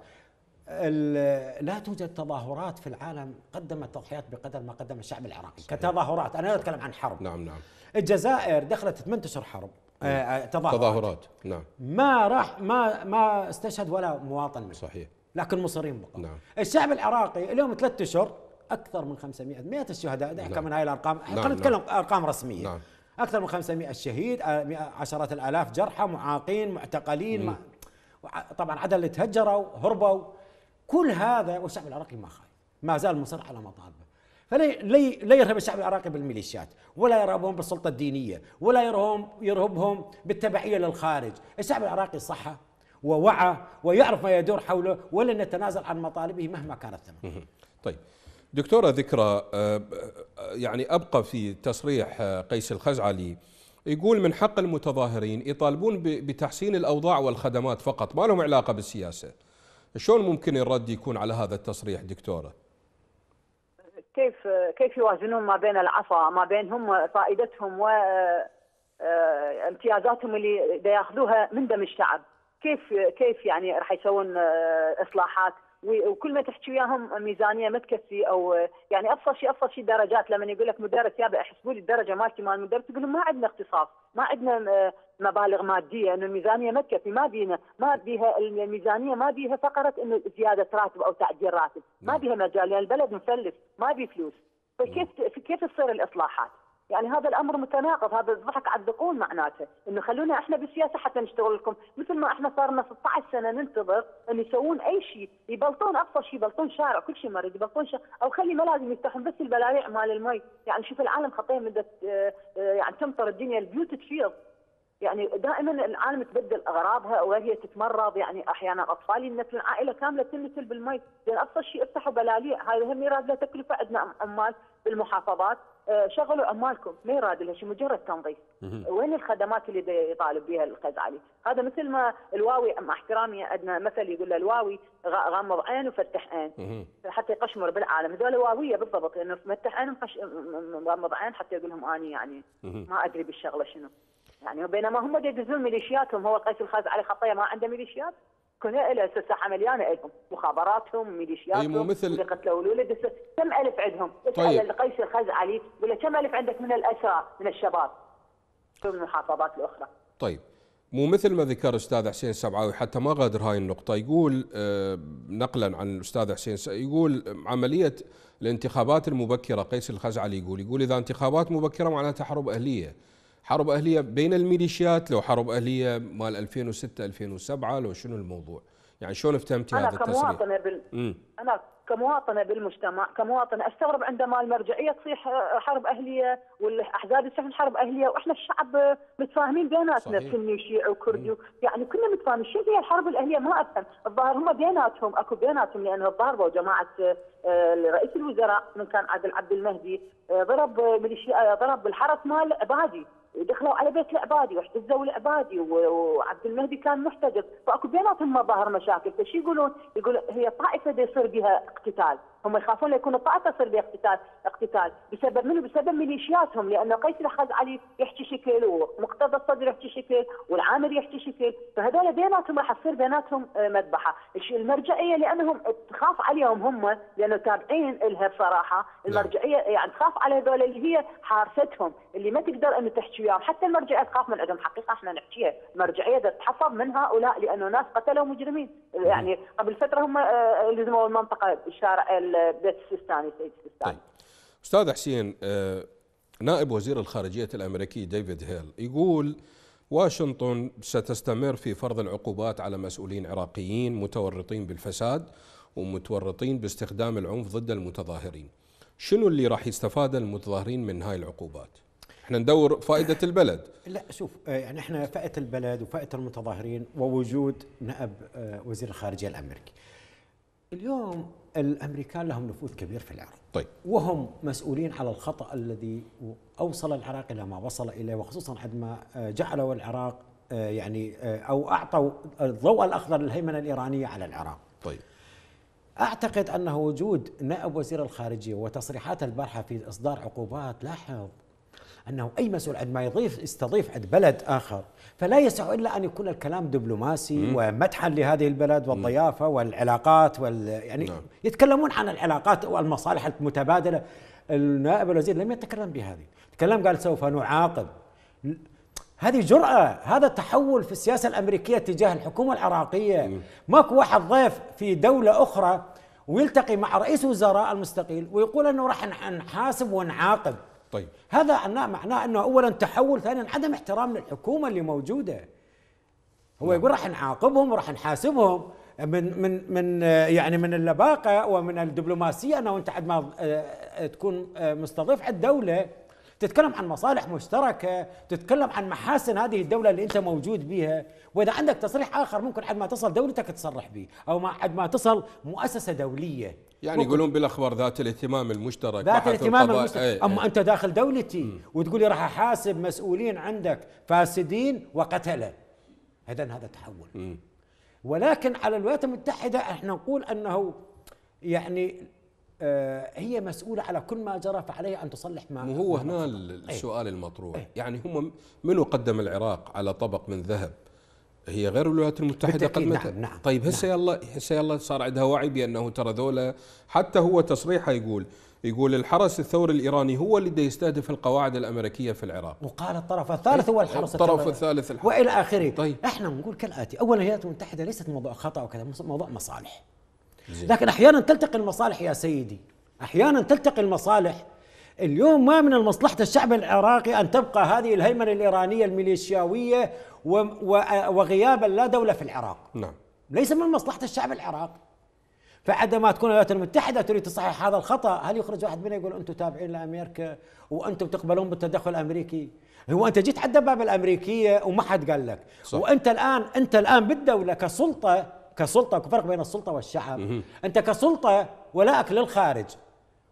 لا توجد تظاهرات في العالم قدمت تضحيات بقدر ما قدم الشعب العراقي كتظاهرات. أنا لا أتكلم عن حرب. نعم نعم. الجزائر دخلت 8 أشهر حرب. آه، آه، تظاهرات. تظاهرات. نعم. ما راح ما ما استشهد ولا مواطن منه. صحيح. لكن مصرين بقوا. نعم. الشعب العراقي اليوم ثلاثة أشهر أكثر من 500 100 الشهداء. دعك من هاي الأرقام نعم، خلينا نتكلم أرقام رسمية. نعم. أكثر من 500 شهيد آه، عشرات الآلاف جرحى معاقين معتقلين طبعا عدد اللي تهجروا هربوا. كل هذا والشعب العراقي ما خايف. ما زال مصر على مطالبه. فلا لا يرهب الشعب العراقي بالميليشيات ولا يرهبهم بالسلطة الدينية ولا يرهبهم يرهبهم بالتبعية للخارج. الشعب العراقي صحى ووعى ويعرف ما يدور حوله ولن يتنازل عن مطالبه مهما كانت الثمن. طيب. دكتورة ذكرى آه، آه، يعني أبقى في تصريح آه، قيس الخزعلي. يقول من حق المتظاهرين يطالبون بتحسين الأوضاع والخدمات فقط ما لهم علاقة بالسياسة. شلون ممكن الرد يكون على هذا التصريح دكتورة؟ كيف كيف يوازنون ما بين العصا ما بين هم فائدتهم و آه، امتيازاتهم اللي ياخذوها من دم الشعب؟ كيف كيف يعني راح يسوون آه، إصلاحات؟ وكل ما تحكي وياهم ميزانية ما تكفي أو يعني ابسط شيء ابسط شيء درجات. لما يقول لك مدرس يابا احسبوا لي الدرجة مالتي مال المدرس تقول لهم ما عندنا اختصاص ما عندنا آه، مبالغ مادية إنه الميزانية ما تكفي ما بينا ما بيها الميزانية ما بيها فقرة إنه زيادة راتب أو تعديل راتب ما بيها مجال. لأن البلد مفلس ما بي فلوس. فكيف كيف تصير الإصلاحات؟ يعني هذا الأمر متناقض هذا الضحك على الذقون معناته. إنه خلونا إحنا بالسياسة حتى نشتغل لكم. مثل ما إحنا صار لنا 16 سنة ننتظر أن يسوون أي شيء. يبلطون أقصى شيء يبلطون شارع كل شيء مريض يبلطون شارع أو خلي ما لازم يفتحون بس البلايع مال المي. يعني شوف العالم خطيه مدة آه، آه، يعني تمطر الدنيا البيوت تفيض. يعني دائما العالم تبدل أغراضها وهي تتمرض يعني أحيانا اطفال ينتلون عائله كاملة تنتل بالمي. لأن ابسط شيء افتحوا بلاليع. هاي هم يراد لها تكلفة عندنا عمال بالمحافظات. آه، شغلوا عمالكم ما يراد لها شيء مجرد تنظيف. وين الخدمات اللي يطالب بها الخزعلي هذا مثل ما الواوي مع احترامي عندنا مثل يقول له الواوي غمض عين وفتح عين. حتى يقشمر بالعالم. هذول واوية بالضبط. لأنه فتح عين ومقش- مغمض عين حتى يقول لهم اني يعني ما أدري بالشغلة شنو. يعني بينما هم يدزون ميليشياتهم هو قيس الخازعلي خطيه ما عنده ميليشيات؟ كلها له الساحه مليانه لهم مخابراتهم ميليشياتهم مو مثل- اللي قتلوا الولد كم ألف عندهم؟ طيب. اسال قيس الخزعلي يقول له كم ألف عندك من الاسرى من الشباب؟ في المحافظات الأخرى؟ طيب. مو مثل ما ذكر أستاذ حسين السبعاوي حتى ما غادر هاي النقطة. يقول آه، نقلا عن الاستاذ حسين يقول عملية الانتخابات المبكرة قيس الخزعلي يقول يقول إذا انتخابات مبكرة معناتها حرب أهلية. حرب أهلية بين الميليشيات لو حرب أهلية مال 2006 2007 لو شنو الموضوع؟ يعني شلون فهمتي أنا هذا التصريح؟ كمواطنة بال... امم أنا كمواطنة بالمجتمع كمواطنة أستغرب عندما المرجعيه تصيح حرب أهلية والأحزاب يصيحون حرب أهلية وإحنا الشعب متفاهمين بيناتنا. سني وشيعي وكردي يعني كلنا متفاهمين. شو هي الحرب الأهلية؟ ما أفهم. الظاهر هم بيناتهم أكو بيناتهم لأنه ضربوا جماعة آه، رئيس الوزراء من كان عادل عبد المهدي آه، ضرب ميليشيا آه، ضرب الحرس مال عبادي دخلوا على بيت العبادي واحتزوا العبادي وعبد المهدي كان محتجز. فأكو بيناتهم مظاهر مشاكل. فشي يقولون يقول هي طائفة دي يصير بها اقتتال. هم يخافون يكون الطائفه يصير بها اقتتال اقتتال. بسبب منه بسبب ميليشياتهم. لأنه قيس الأخذ علي يحكي شكل ومقتدى الصدر يحكي شكل والعامر يحكي شكل. فهذول بيناتهم راح تصير بيناتهم آه، مذبحة. المرجعية لأنهم تخاف عليهم هم لأنه تابعين لها بصراحة. المرجعية يعني تخاف على هذول اللي هي حارستهم اللي ما تقدر انه تحكي وياهم حتى المرجعية تخاف من عندهم. حقيقة إحنا نحكيها المرجعيه تتحفظ من هؤلاء لأنه ناس قتلوا مجرمين. يعني قبل فترة هم آه، لزموا المنطقة الشارع ال- بيت السيستاني سيد السيستاني. طيب. أستاذ حسين آه، نائب وزير الخارجية الأمريكي ديفيد هيل يقول واشنطن ستستمر في فرض العقوبات على مسؤولين عراقيين متورطين بالفساد ومتورطين باستخدام العنف ضد المتظاهرين. شنو اللي راح يستفاد المتظاهرين من هاي العقوبات؟ إحنا ندور فائدة البلد. لا شوف آه، يعني إحنا فئه البلد وفئه المتظاهرين ووجود نائب آه، وزير الخارجية الأمريكي. اليوم الأمريكان لهم نفوذ كبير في العراق. طيب وهم مسؤولين على الخطأ الذي أوصل العراق إلى ما وصل إليه وخصوصا عندما آه، جعلوا العراق يعني أو أعطوا الضوء الأخضر للهيمنة الإيرانية على العراق. طيب أعتقد انه وجود نائب وزير الخارجية وتصريحات البارحة في إصدار عقوبات لاحظ أنه أي مسؤول عندما يضيف يستضيف عند بلد آخر. فلا يسع إلا أن يكون الكلام دبلوماسي ومدحا لهذه البلد والضيافة والعلاقات وال يعني نعم. يتكلمون عن العلاقات والمصالح المتبادلة. النائب الوزير لم يتكلم بهذه. تكلم قال سوف نعاقب. هذه جرأة. هذا تحول في السياسة الأمريكية تجاه الحكومة العراقية. ماكو واحد ضيف في دولة أخرى ويلتقي مع رئيس وزراء المستقيل ويقول أنه راح نح- نحاسب ونعاقب. طيب هذا معناه معناه أنه أولا تحول ثانيا عدم احترام للحكومة اللي موجودة. هو يقول راح نعاقبهم وراح نحاسبهم من من من يعني من اللباقة ومن الدبلوماسية. انه انت عندما آه، تكون آه، مستضيف عند دولة. تتكلم عن مصالح مشتركة، تتكلم عن محاسن هذه الدولة اللي أنت موجود بها، وإذا عندك تصريح آخر ممكن عندما تصل دولتك تصرح به، أو ما عندما تصل مؤسسة دولية. يعني ممكن. يقولون بالأخبار ذات الاهتمام المشترك ذات الاهتمام المستقبل إيه، أما إيه. أنت داخل دولتي وتقول لي راح أحاسب مسؤولين عندك فاسدين وقتله. اذا هذا تحول. ولكن على الولايات المتحدة إحنا نقول أنه يعني آه هي مسؤولة على كل ما جرى فعليها أن تصلح ما هو هنا إيه. السؤال المطروح. إيه. يعني هم منو قدم العراق على طبق من ذهب؟ هي غير الولايات المتحدة قدمتها نعم، نعم، طيب هسه يلا هسه يلا صار عندها وعي بأنه ترى ذولا حتى هو تصريحه يقول يقول الحرس الثوري الإيراني هو اللي يستهدف القواعد الأمريكية في العراق وقال الطرف الثالث هو الحرس الطرف. الثالث الحرس. وإلى آخره طيب. إحنا نقول كالآتي اولا الولايات المتحدة ليست موضوع خطأ وكذا موضوع مصالح زين. لكن أحيانا تلتقي المصالح يا سيدي أحيانا تلتقي المصالح اليوم ما من مصلحة الشعب العراقي أن تبقى هذه الهيمنة الإيرانية الميليشياوية و- و- وغياب لا دولة في العراق. نعم. ليس من مصلحة الشعب العراقي فعندما تكون الولايات المتحدة تريد تصحح هذا الخطأ هل يخرج واحد منا يقول أنتم تابعين لأمريكا وأنتم تقبلون بالتدخل الأمريكي؟ هو أنت جيت عند باب الأمريكية وما حد قال لك. صح. وأنت الآن أنت الآن بالدولة كسلطة كسلطة فرق بين السلطة والشعب. أنت كسلطة ولاءك للخارج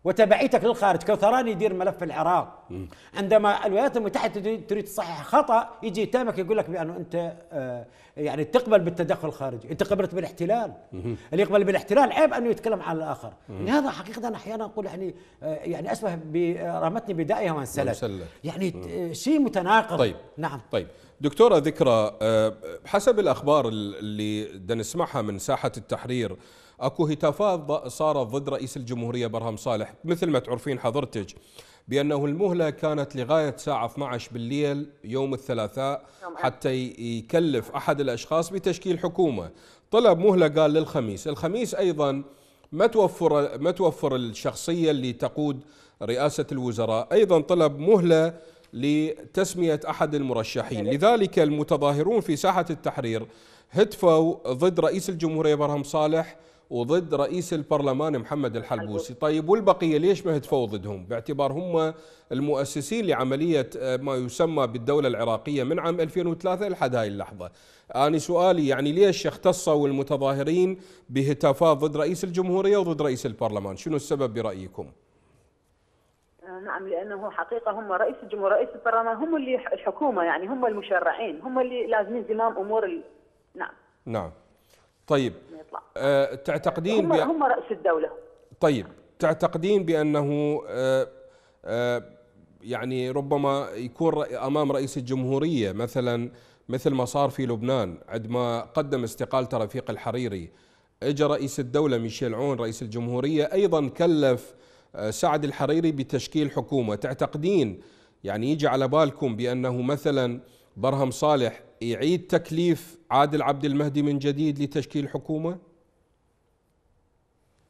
وتبعيتك للخارج. كثران يدير ملف العراق. عندما الولايات المتحدة تريد- تصحح خطأ يجي يتهمك يقول لك بأنه أنت آه، يعني تقبل بالتدخل الخارجي. أنت قبلت بالاحتلال. اللي يقبل بالاحتلال عيب أنه يتكلم عن الآخر. لهذا حقيقة أحيانا أقول يعني آه، يعني اشبه برمتني بدائها وانسلت. يعني ت- شيء متناقض. طيب. نعم. طيب. دكتورة ذكرى آه، بحسب الأخبار اللي نسمعها من ساحة التحرير أكو هتافات صارت ضد رئيس الجمهورية برهم صالح مثل ما تعرفين حضرتك بأنه المهلة كانت لغاية ساعة 12 بالليل يوم الثلاثاء حتى يكلف أحد الأشخاص بتشكيل حكومة. طلب مهلة قال للخميس الخميس أيضا ما توفر ما توفر الشخصية اللي تقود رئاسة الوزراء أيضا طلب مهلة لتسمية أحد المرشحين. لذلك المتظاهرون في ساحة التحرير هتفوا ضد رئيس الجمهورية برهم صالح وضد رئيس البرلمان محمد الحلبوسي. طيب والبقية ليش ما هتفوا ضدهم باعتبار هم المؤسسين لعملية آه، ما يسمى بالدولة العراقية من عام 2003 لحد هاي اللحظة. أنا سؤالي يعني ليش اختصوا المتظاهرين بهتافات ضد رئيس الجمهورية وضد رئيس البرلمان؟ شنو السبب برأيكم؟ آه، نعم لأنه حقيقة هم رئيس الجمهوريه رئيس البرلمان هم اللي الحكومة يعني هم المشرعين هم اللي لازمين زمام أمور ال... نعم. نعم. طيب يطلع. أه تعتقدين هم, بأ... هم رئيس الدولة. طيب تعتقدين بأنه أه أه يعني ربما يكون أمام رئيس الجمهورية مثلا مثل ما صار في لبنان عندما قدم استقالته رفيق الحريري اجى رئيس الدولة ميشيل عون رئيس الجمهورية أيضا كلف آه، سعد الحريري بتشكيل حكومة. تعتقدين يعني يجي على بالكم بأنه مثلا برهم صالح يعيد تكليف عادل عبد المهدي من جديد لتشكيل حكومة؟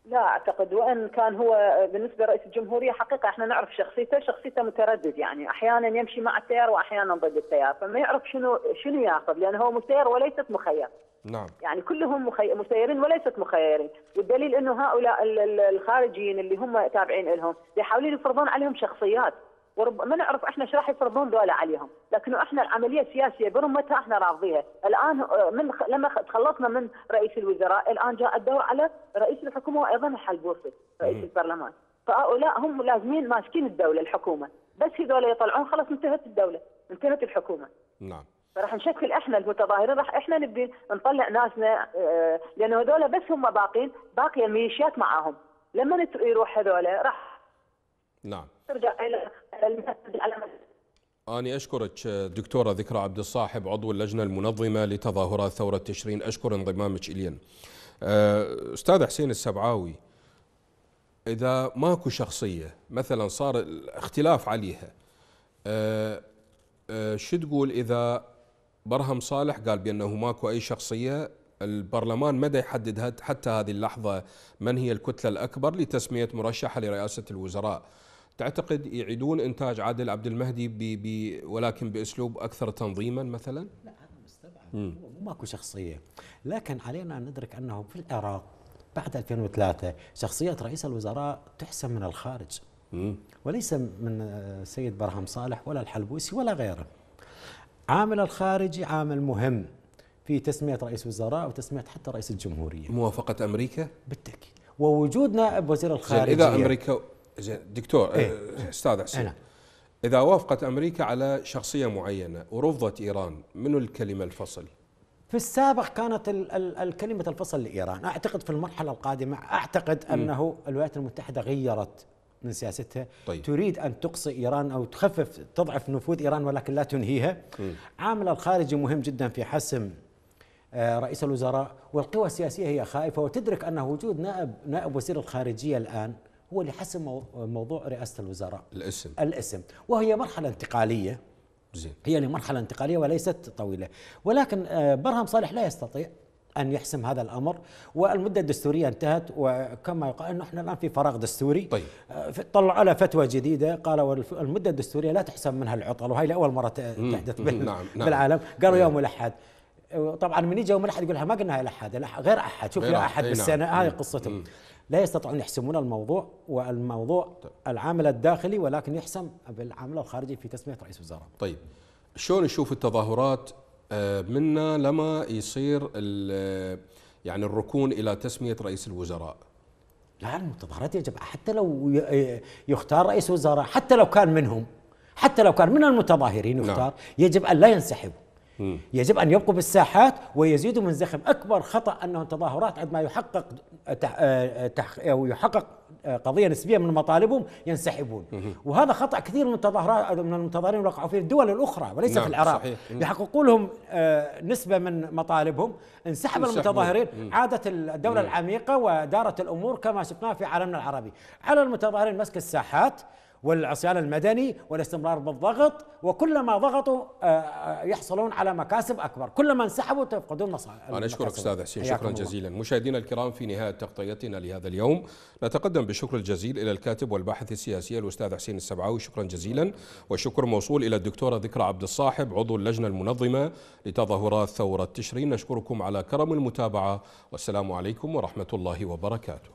لا أعتقد وإن كان هو بالنسبة لرئيس الجمهورية حقيقة إحنا نعرف شخصيته شخصيته متردد يعني. أحيانا يمشي مع التيار واحيانا ضد التيار فما يعرف شنو شنو يأخذ لأنه هو مسير وليست مخير. نعم. يعني كلهم مخي... مسيرين وليست مخيرين. والدليل إنه هؤلاء ال- ال- الخارجيين اللي هم تابعين لهم يحاولون يفرضون عليهم شخصيات. ورب ما نعرف إحنا إيش راح يفرضون ذولا عليهم، لكنه إحنا العملية السياسية برمتها إحنا رافضيها، الآن آه، من لما تخلصنا من رئيس الوزراء الآن جاء الدور على رئيس الحكومة وأيضا الحلبوسي رئيس البرلمان، فهؤلاء هم لازمين ماسكين الدولة الحكومة، بس هذول يطلعون خلاص انتهت الدولة، انتهت الحكومة. نعم. فراح نشكل إحنا المتظاهرين راح إحنا نبي نطلع ناسنا آه، لأنه هذول بس هم باقين باقيه الميليشيات معاهم لما يروح هذول راح نعم. ترجع إلى المنفذ على أنا أشكرك دكتورة ذكرى عبد الصاحب عضو اللجنة المنظمة لتظاهرات ثورة تشرين. أشكر انضمامك إلينا. أه، أستاذ حسين السبعاوي إذا ماكو شخصية مثلا صار الاختلاف عليها أه، أه، شو تقول إذا برهم صالح قال بأنه ماكو أي شخصية؟ البرلمان مدى يحدد حتى هذه اللحظة من هي الكتلة الأكبر لتسمية مرشحة لرئاسة الوزراء. تعتقد يعيدون إنتاج عادل عبد المهدي ب ب ولكن بأسلوب أكثر تنظيما مثلا؟ لا هذا مستبعد. هو ماكو شخصية. لكن علينا أن ندرك أنه في العراق بعد 2003 شخصيه رئيس الوزراء تحسم من الخارج. وليس من آه، سيد برهم صالح ولا الحلبوسي ولا غيره. عامل الخارجي عامل مهم في تسمية رئيس وزراء وتسمية حتى رئيس الجمهورية. موافقة أمريكا؟ بالتأكيد. ووجود نائب وزير الخارجية. إذا أمريكا زين دكتور إيه. أه، أستاذ حسين. إذا وافقت أمريكا على شخصية معينة ورفضت إيران منو الكلمة الفصل؟ في السابق كانت ال- ال- الكلمة الفصل لإيران. أعتقد في المرحلة القادمة أعتقد أنه الولايات المتحدة غيرت من سياستها. طيب. تريد أن تقصي إيران أو تخفف تضعف نفوذ إيران ولكن لا تنهيها. عامل الخارجي مهم جدا في حسم آه، رئيس الوزراء والقوى السياسية هي خائفة وتدرك أن وجود نائب نائب وزير الخارجية الآن هو اللي حسم مو- موضوع رئاسة الوزراء. الاسم. الاسم. وهي مرحلة انتقالية. زين. هي لمرحلة انتقالية وليست طويلة. ولكن آه، برهم صالح لا يستطيع أن يحسم هذا الأمر والمدة الدستورية انتهت وكما يقال أنه إحنا الآن في فراغ دستوري. طيب. آه، طلعوا على فتوى جديدة. قالوا المدة الدستورية لا تحسم منها العطل وهي لأول مرة تحدث نعم، نعم. بالعالم. قالوا يوم الأحد. طبعا من يجي يوم الأحد يقول ما قلنا الأحد الأح- غير أحد شوف غير يا أحد، أحد أي نعم. مم. قصتهم. لا يستطيعون يحسمون الموضوع والموضوع العامل الداخلي ولكن يحسم بالعامل الخارجي في تسمية رئيس وزراء. طيب شلون نشوف التظاهرات؟ آه، منا لما يصير يعني الركون إلى تسمية رئيس الوزراء. لا المتظاهرات يجب حتى لو ي- يختار رئيس وزراء حتى لو كان منهم حتى لو كان من المتظاهرين يختار نعم. يجب أن لا ينسحبوا. يجب أن يبقوا بالساحات ويزيدوا من زخم. أكبر خطأ انه التظاهرات عندما يحقق تح آه، تح أو يحقق آه، قضية نسبية من مطالبهم ينسحبون. وهذا خطأ كثير من التظاهرات من المتظاهرين وقعوا فيه الدول الأخرى وليس نعم، في العراق. صحيح. يحققوا لهم آه، نسبة من مطالبهم. انسحب. المتظاهرين عادت الدولة العميقة ودارت الأمور كما شفناها في عالمنا العربي. على المتظاهرين مسك الساحات والعصيان المدني والاستمرار بالضغط وكلما ضغطوا آه، آه، يحصلون على مكاسب أكبر. كلما انسحبوا تفقدون مصالح أنا أشكرك أستاذ حسين شكرا. جزيلا. مشاهدينا الكرام في نهاية تغطيتنا لهذا اليوم نتقدم بالشكر الجزيل إلى الكاتب والباحث السياسي الأستاذ حسين السبعاوي شكرا جزيلا. والشكر موصول إلى الدكتورة ذكرى عبد الصاحب عضو اللجنة المنظمة لتظاهرات ثورة تشرين. نشكركم على كرم المتابعة والسلام عليكم ورحمة الله وبركاته.